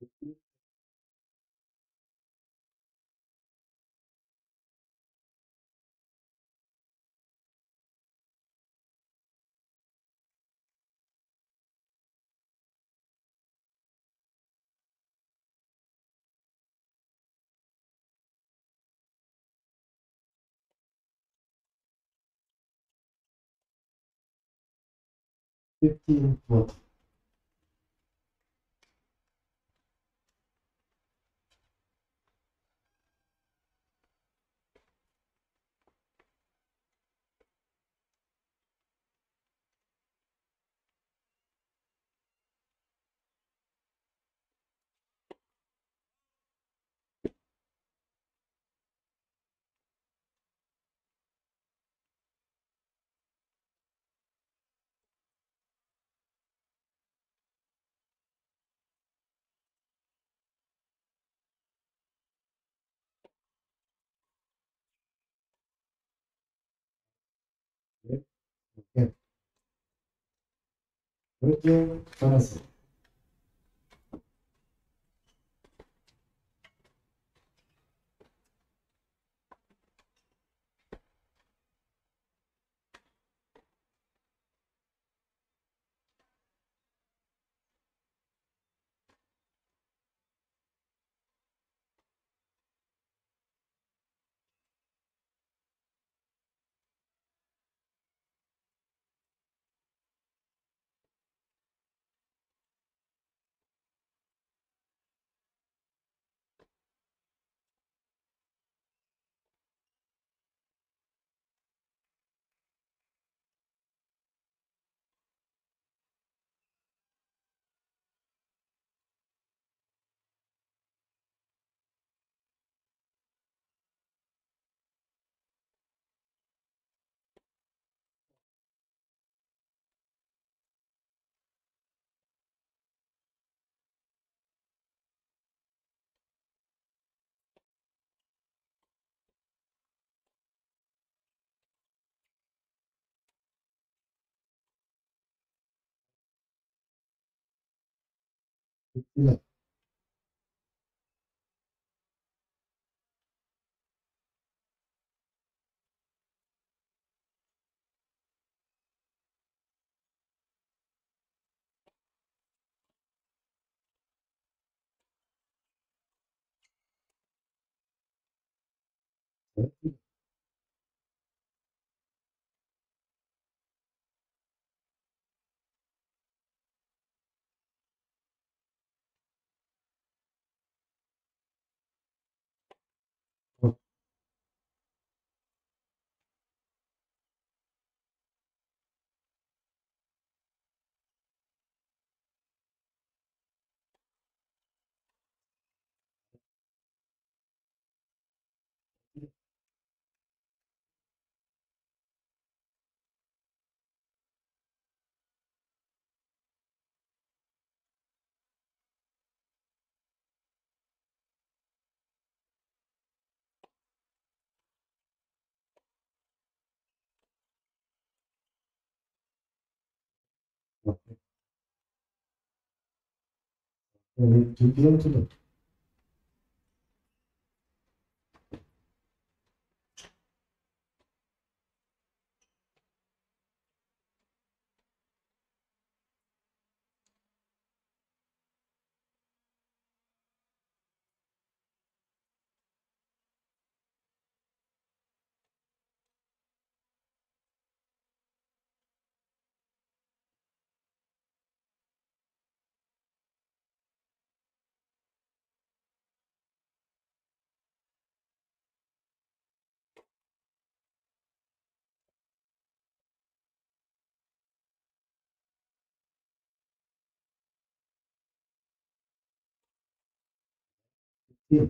Mm-hmm. fifteen foot で、文系バラン。It took you 여기 비비는 투도 Yeah.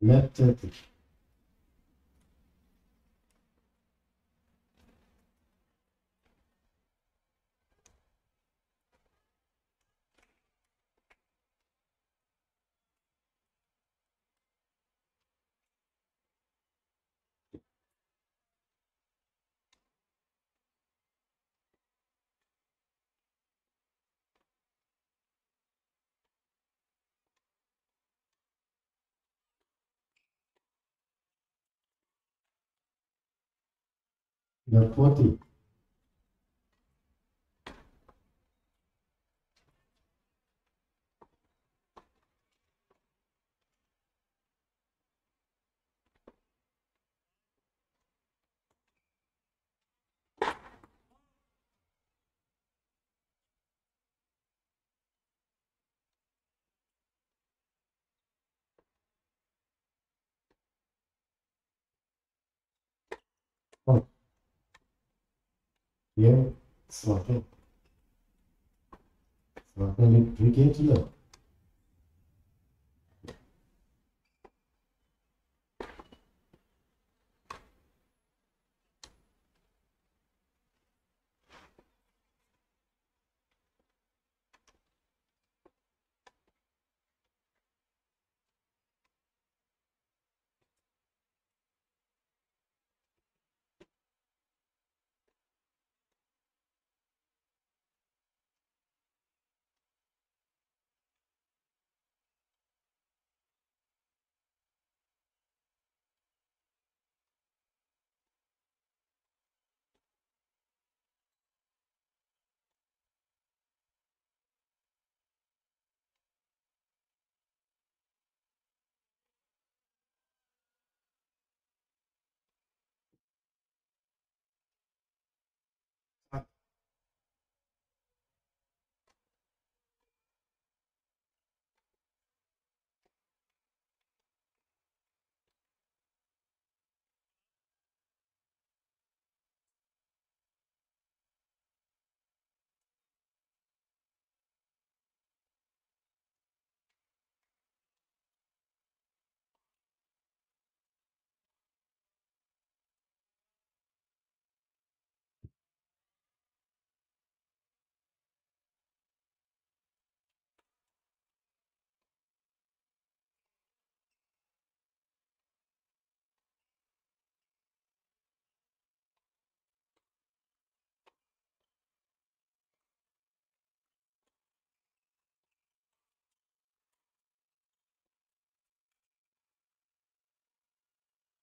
Left Left forty. Oh. Yeah, it's not it. It's not going to be tricky, you know.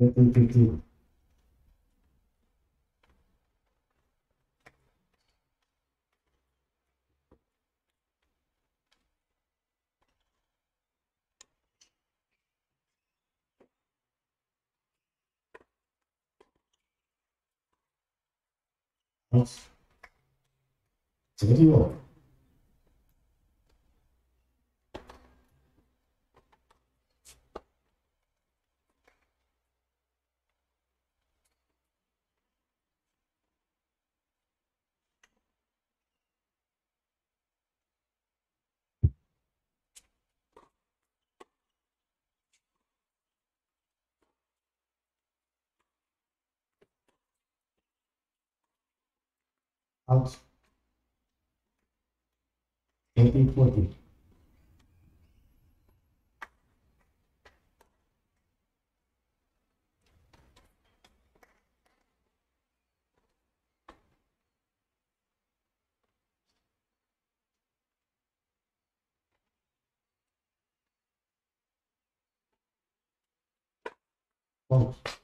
えっと、え、次は。1840. Folks.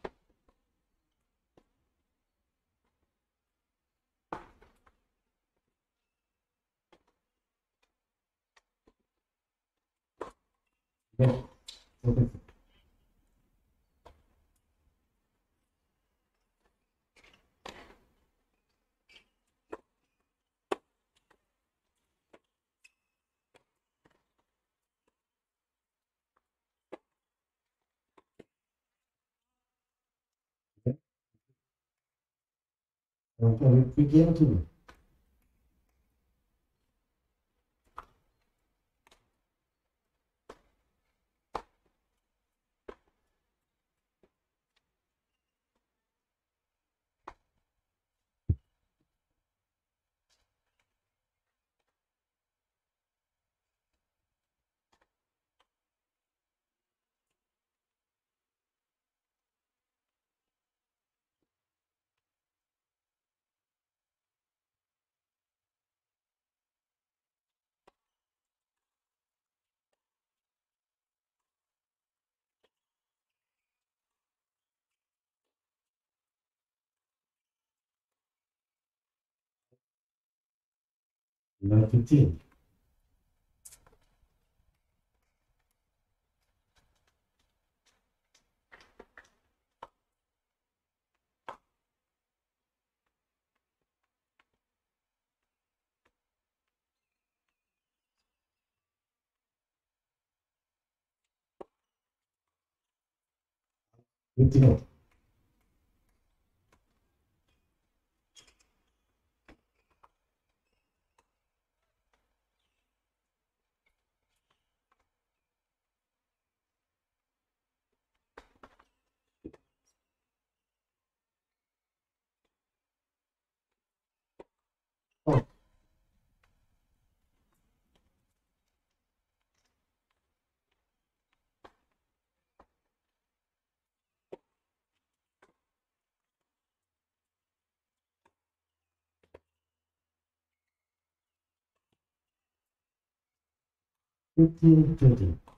um planeta pequeno tudo. United Thank you. 15, 13.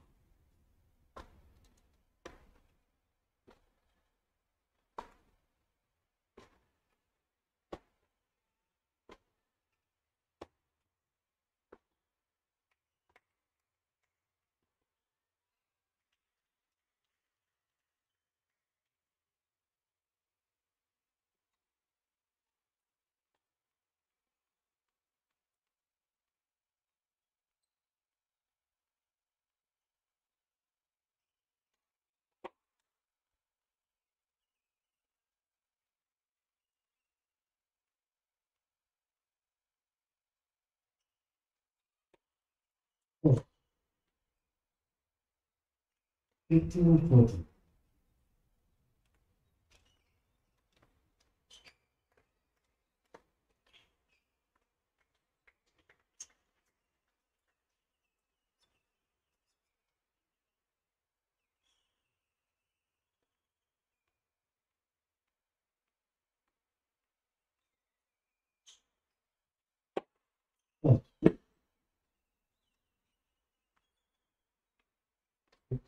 Fifteen forty.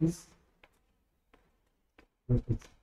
This. Perfect.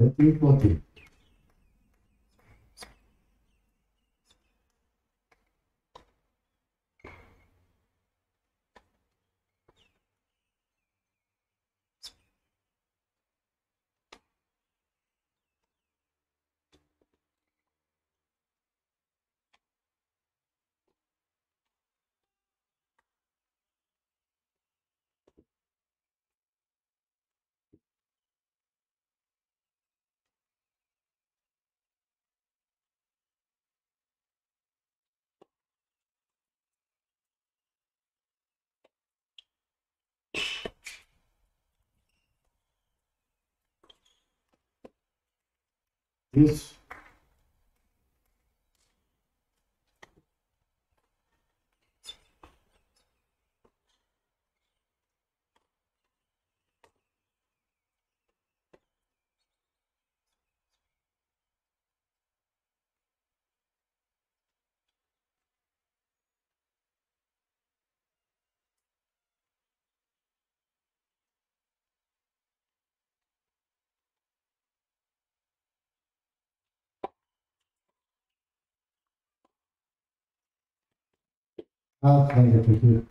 É muito importante. Isso. Forty. This. Half negative two.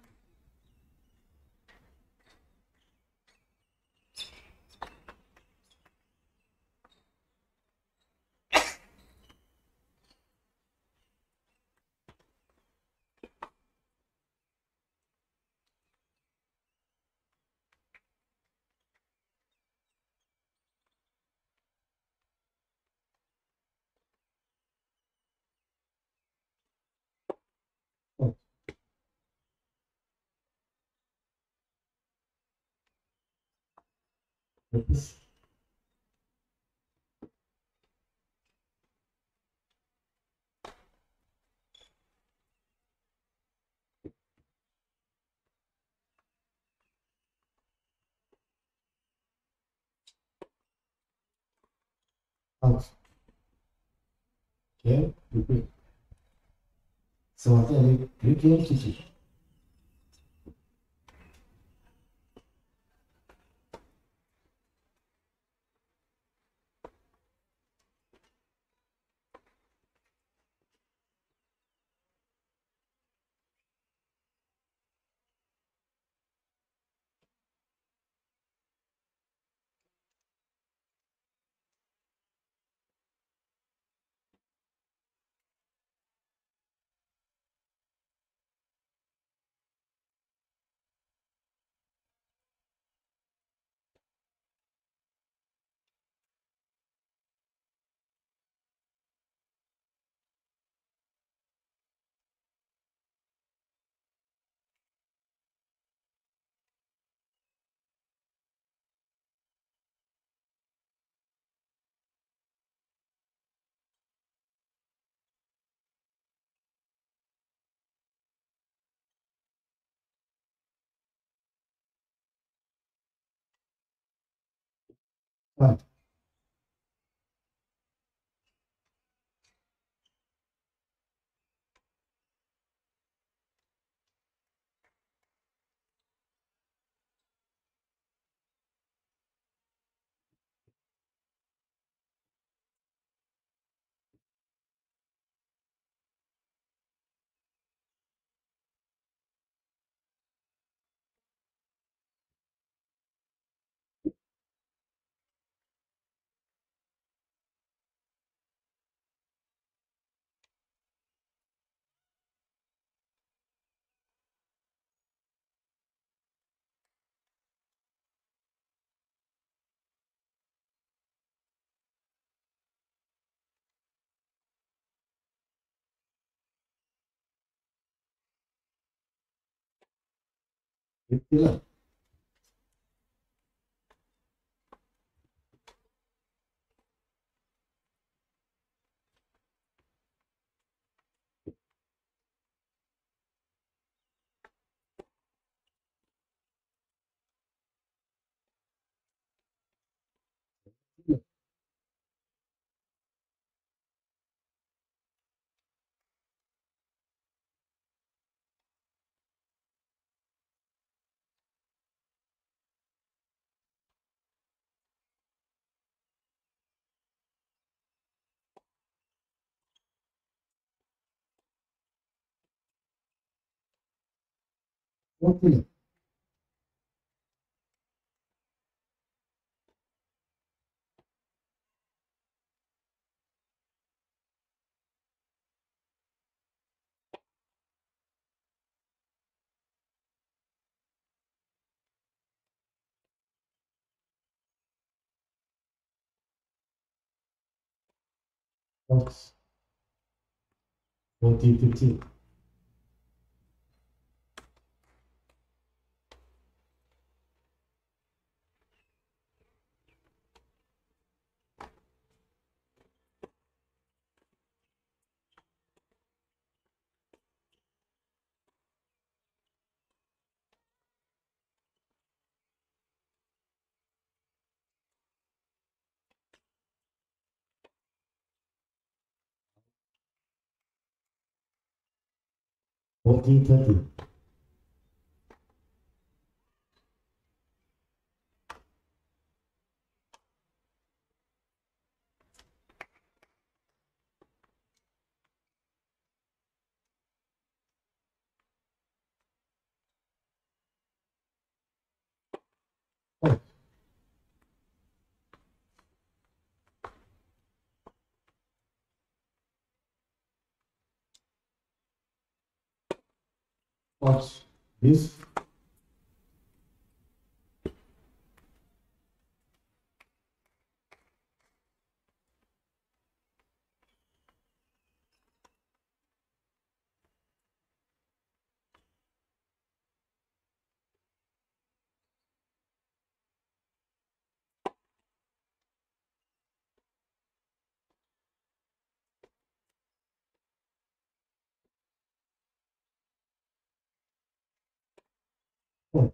Okay, repeat. So I think repeat it. Can Qué. Okay. Donc, on. Bom tá, dia, This. Oh.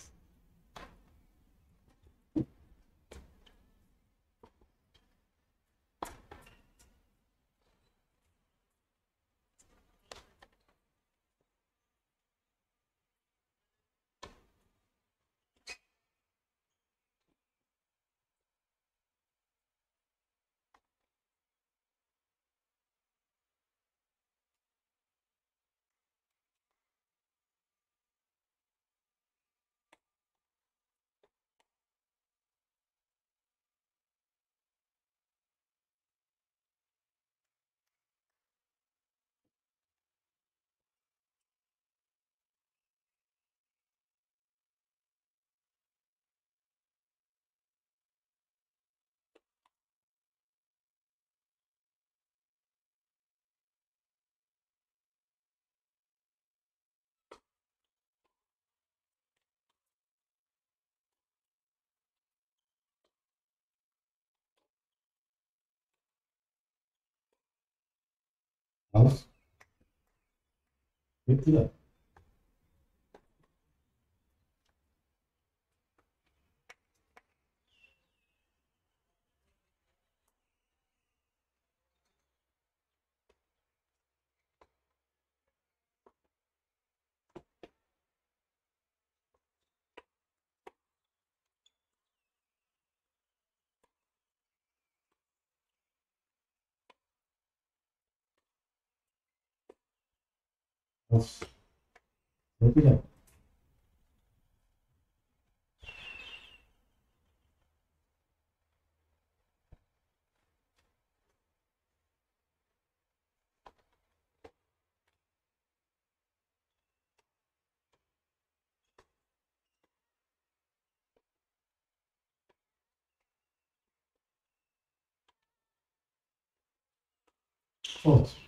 auf mit dir. よし。それじゃそう。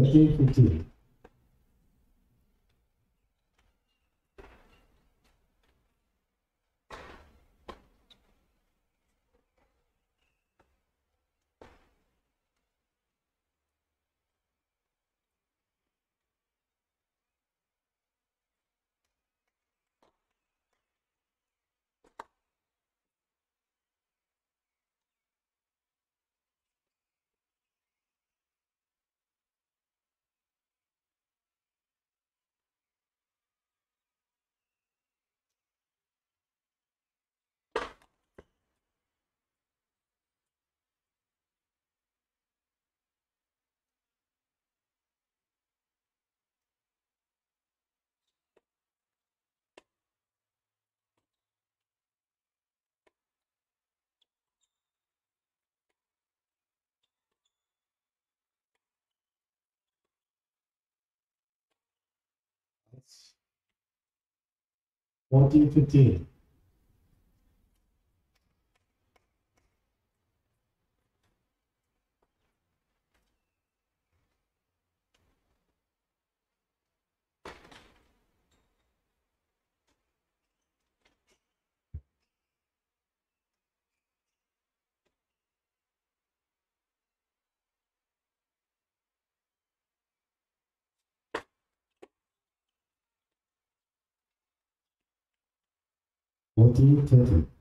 Vai ter 1415 14, 30.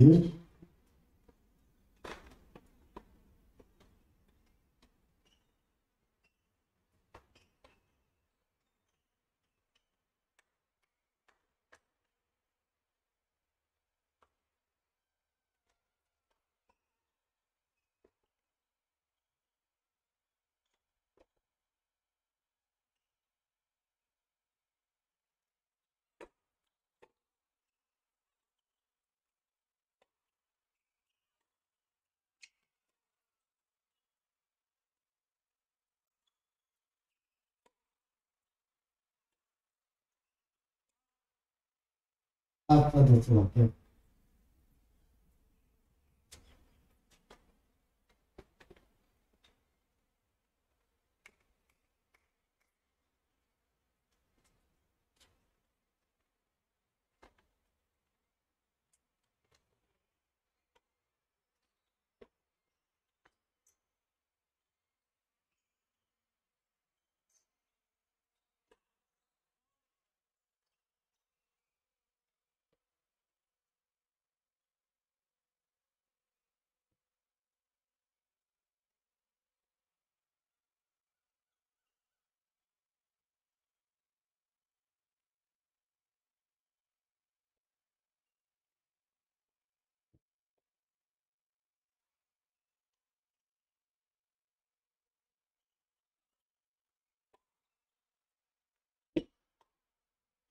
Hum? 啊，不读书了，对。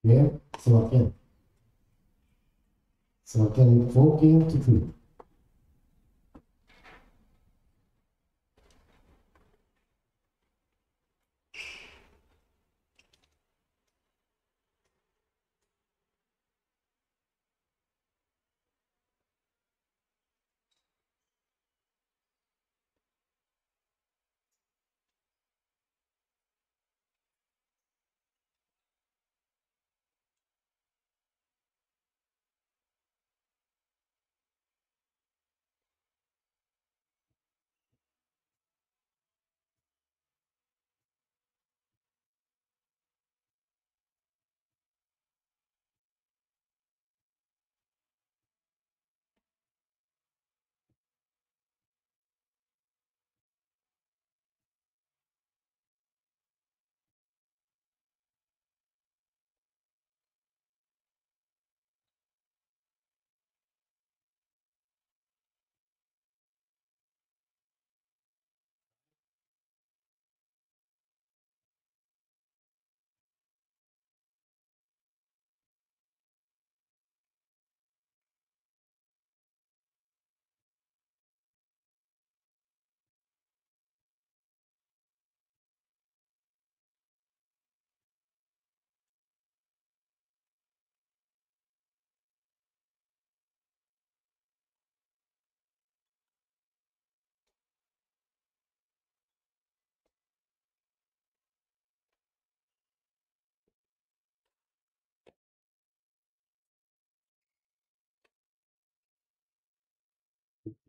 ليه؟ سنتين سنتين فوق قيمة الفلوس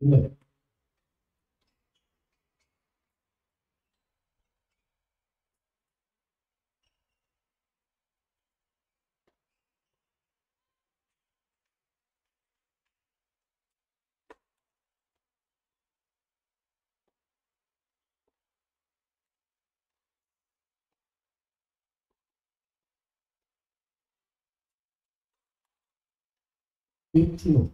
ね。一の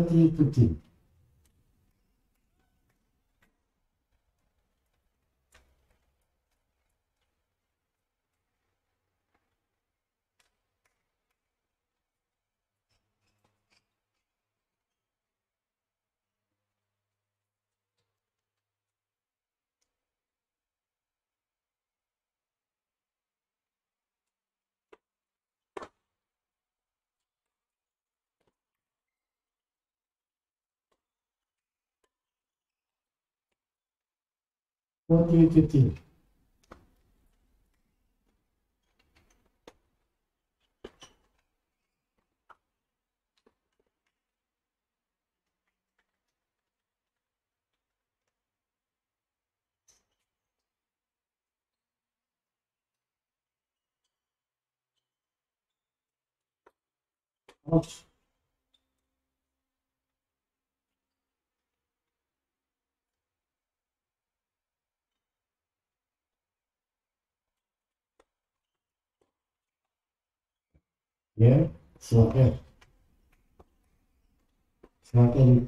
2015 What do you think? Oops. Ya, it's not it. It's not any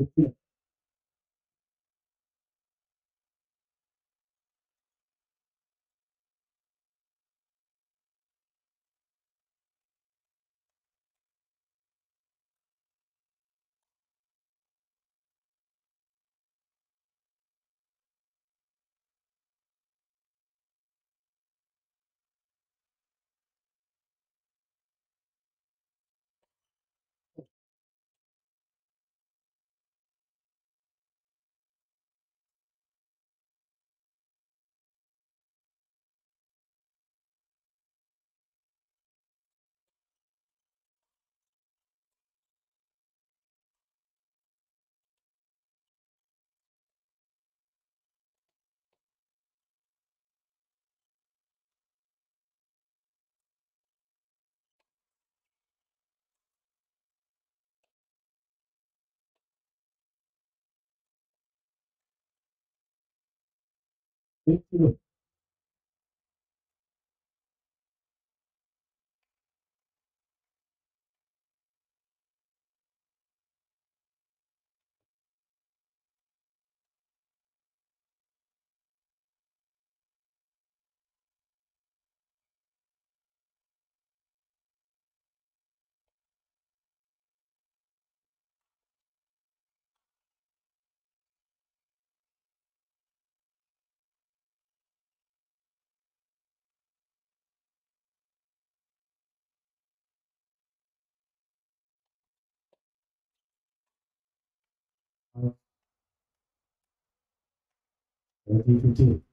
you. know, Fifteen. Twenty fifteen.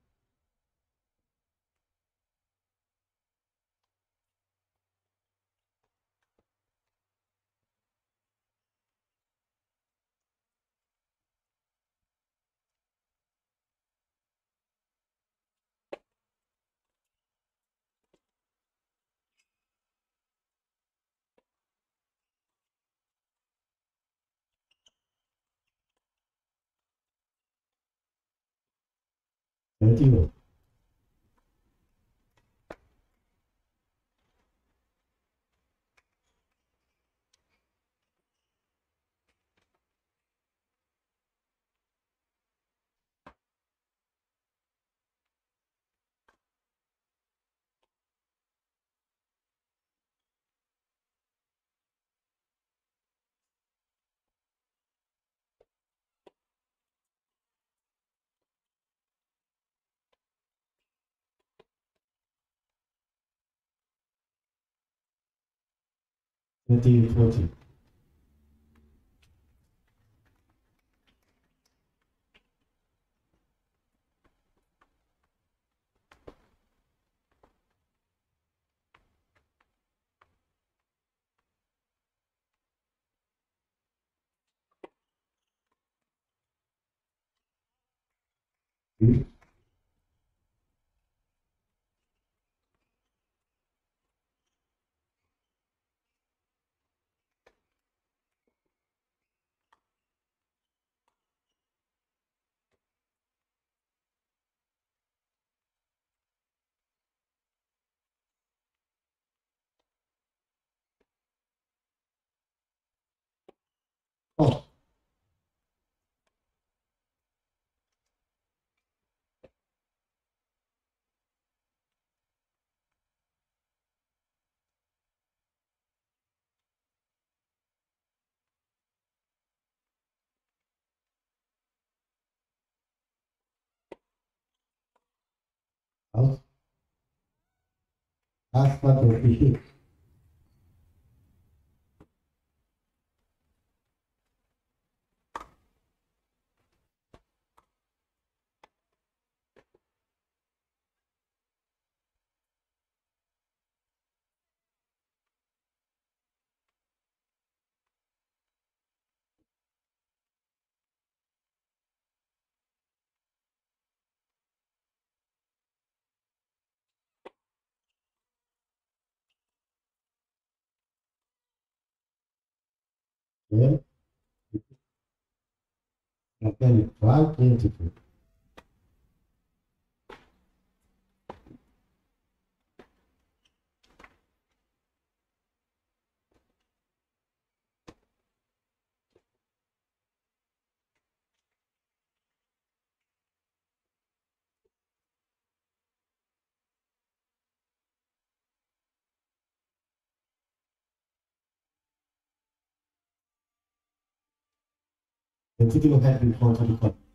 contigo. twenty. Hasta por Não tem claro que a The video had been recorded.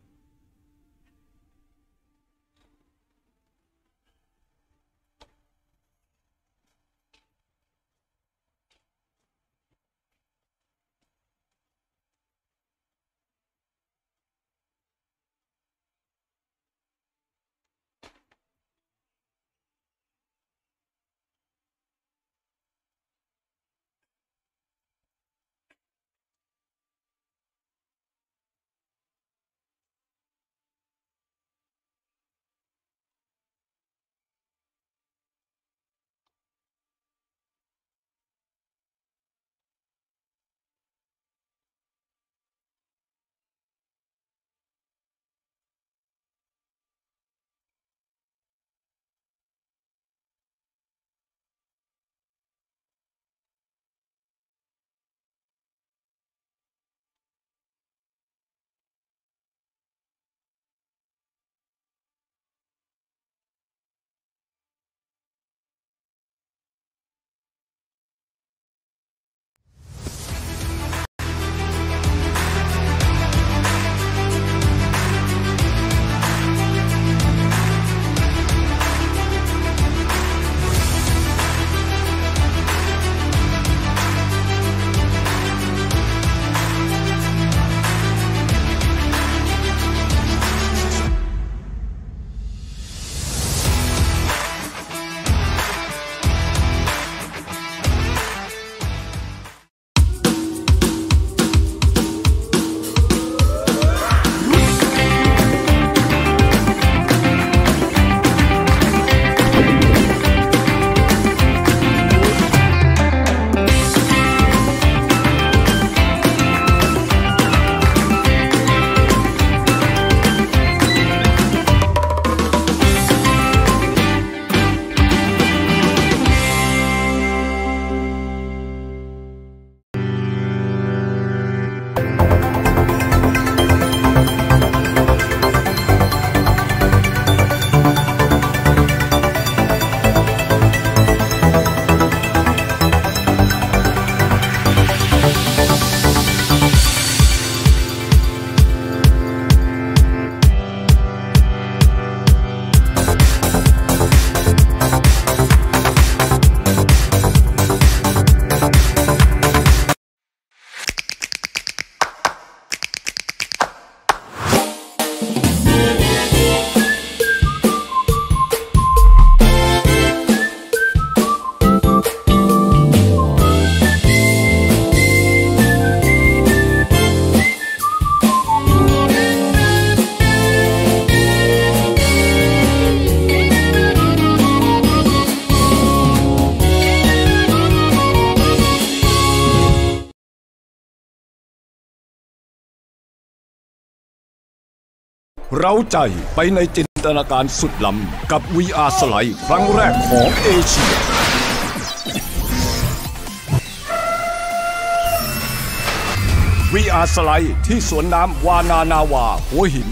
เร้าใจไปในจินตนาการสุดล้ำกับ VR สไลด์ครั้งแรกของเอเชียวีอาสไลด์ที่สวนน้ำวานานาวา หัวหิน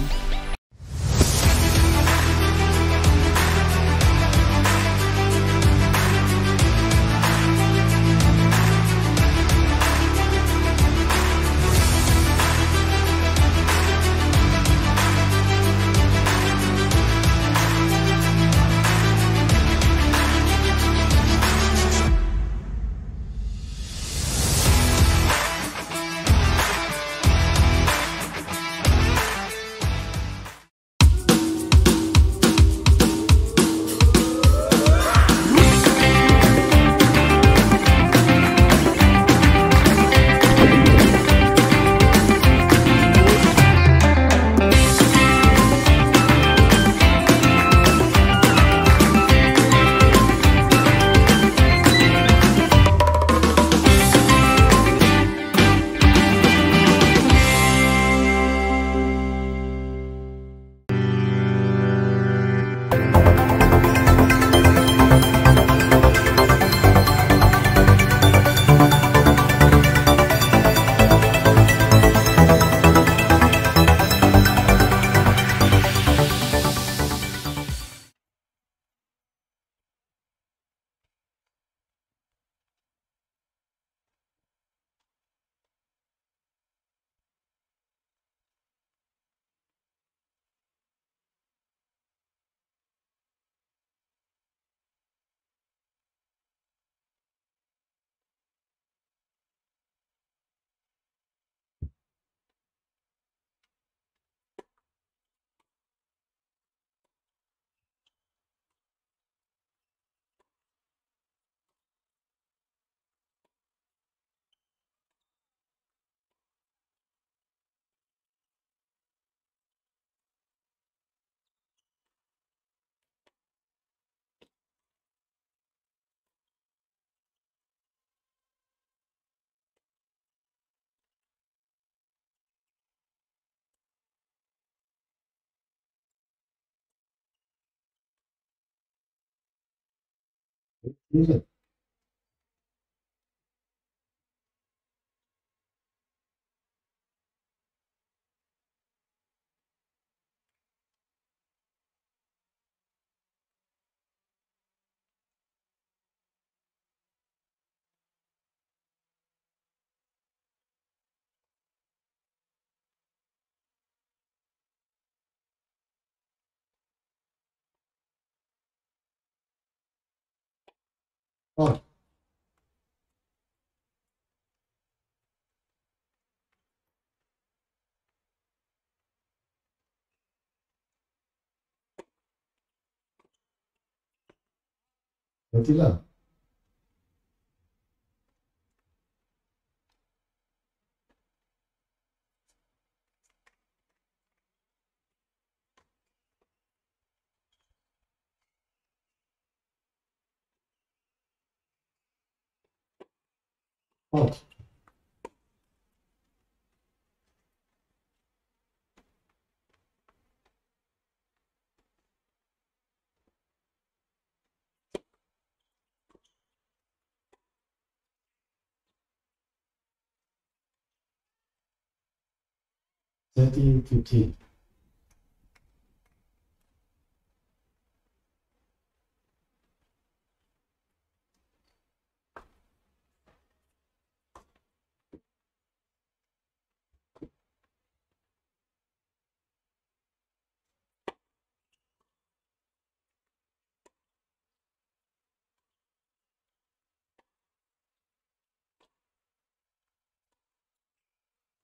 Listen. Ó. Vou tirar. Oh.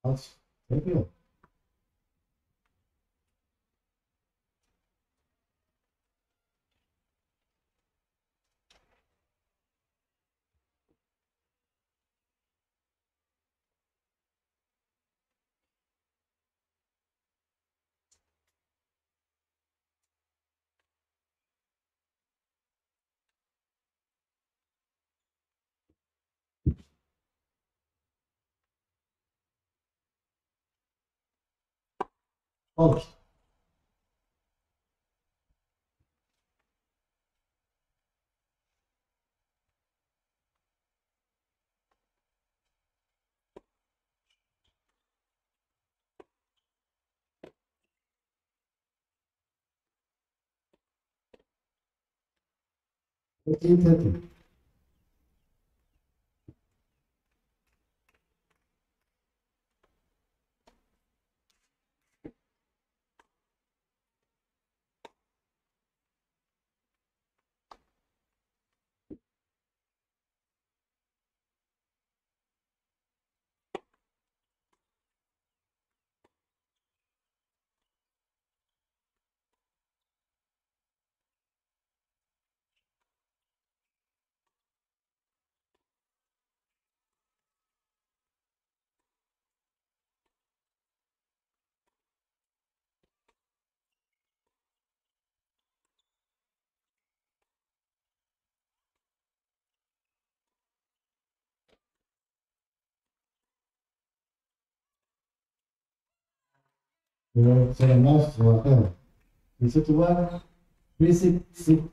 Out. Thank you. Olur. Peki, tabii. Eu sou a mais forte. Isso tu vai precisar.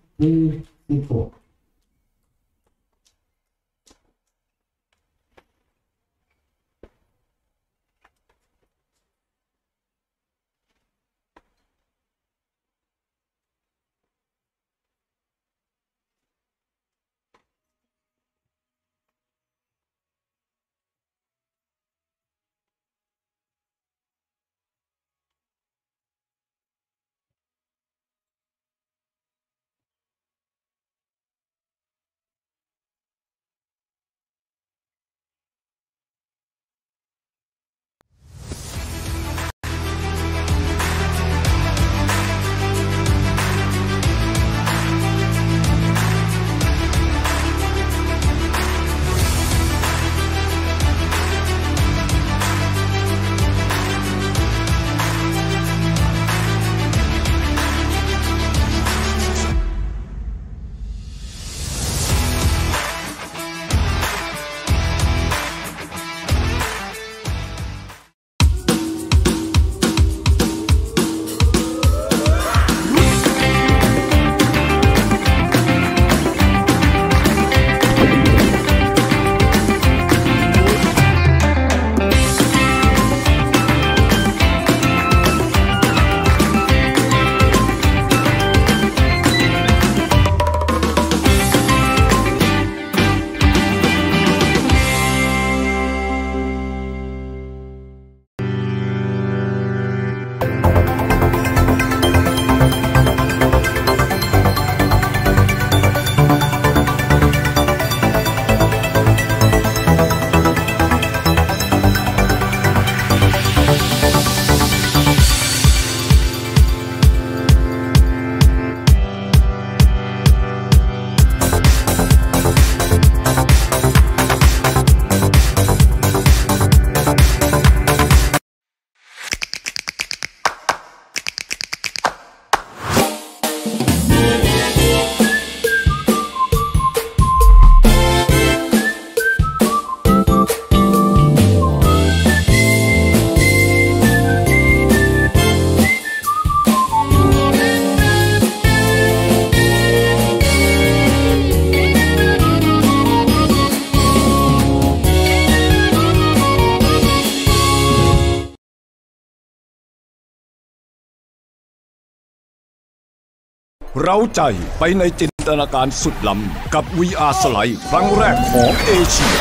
เราใจไปในจินตนาการสุดล้ำกับ VR สไลด์ครั้งแรกของเอเชีย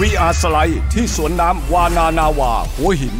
VR สไลด์ที่สวนน้ำวานานาวา หัวหิน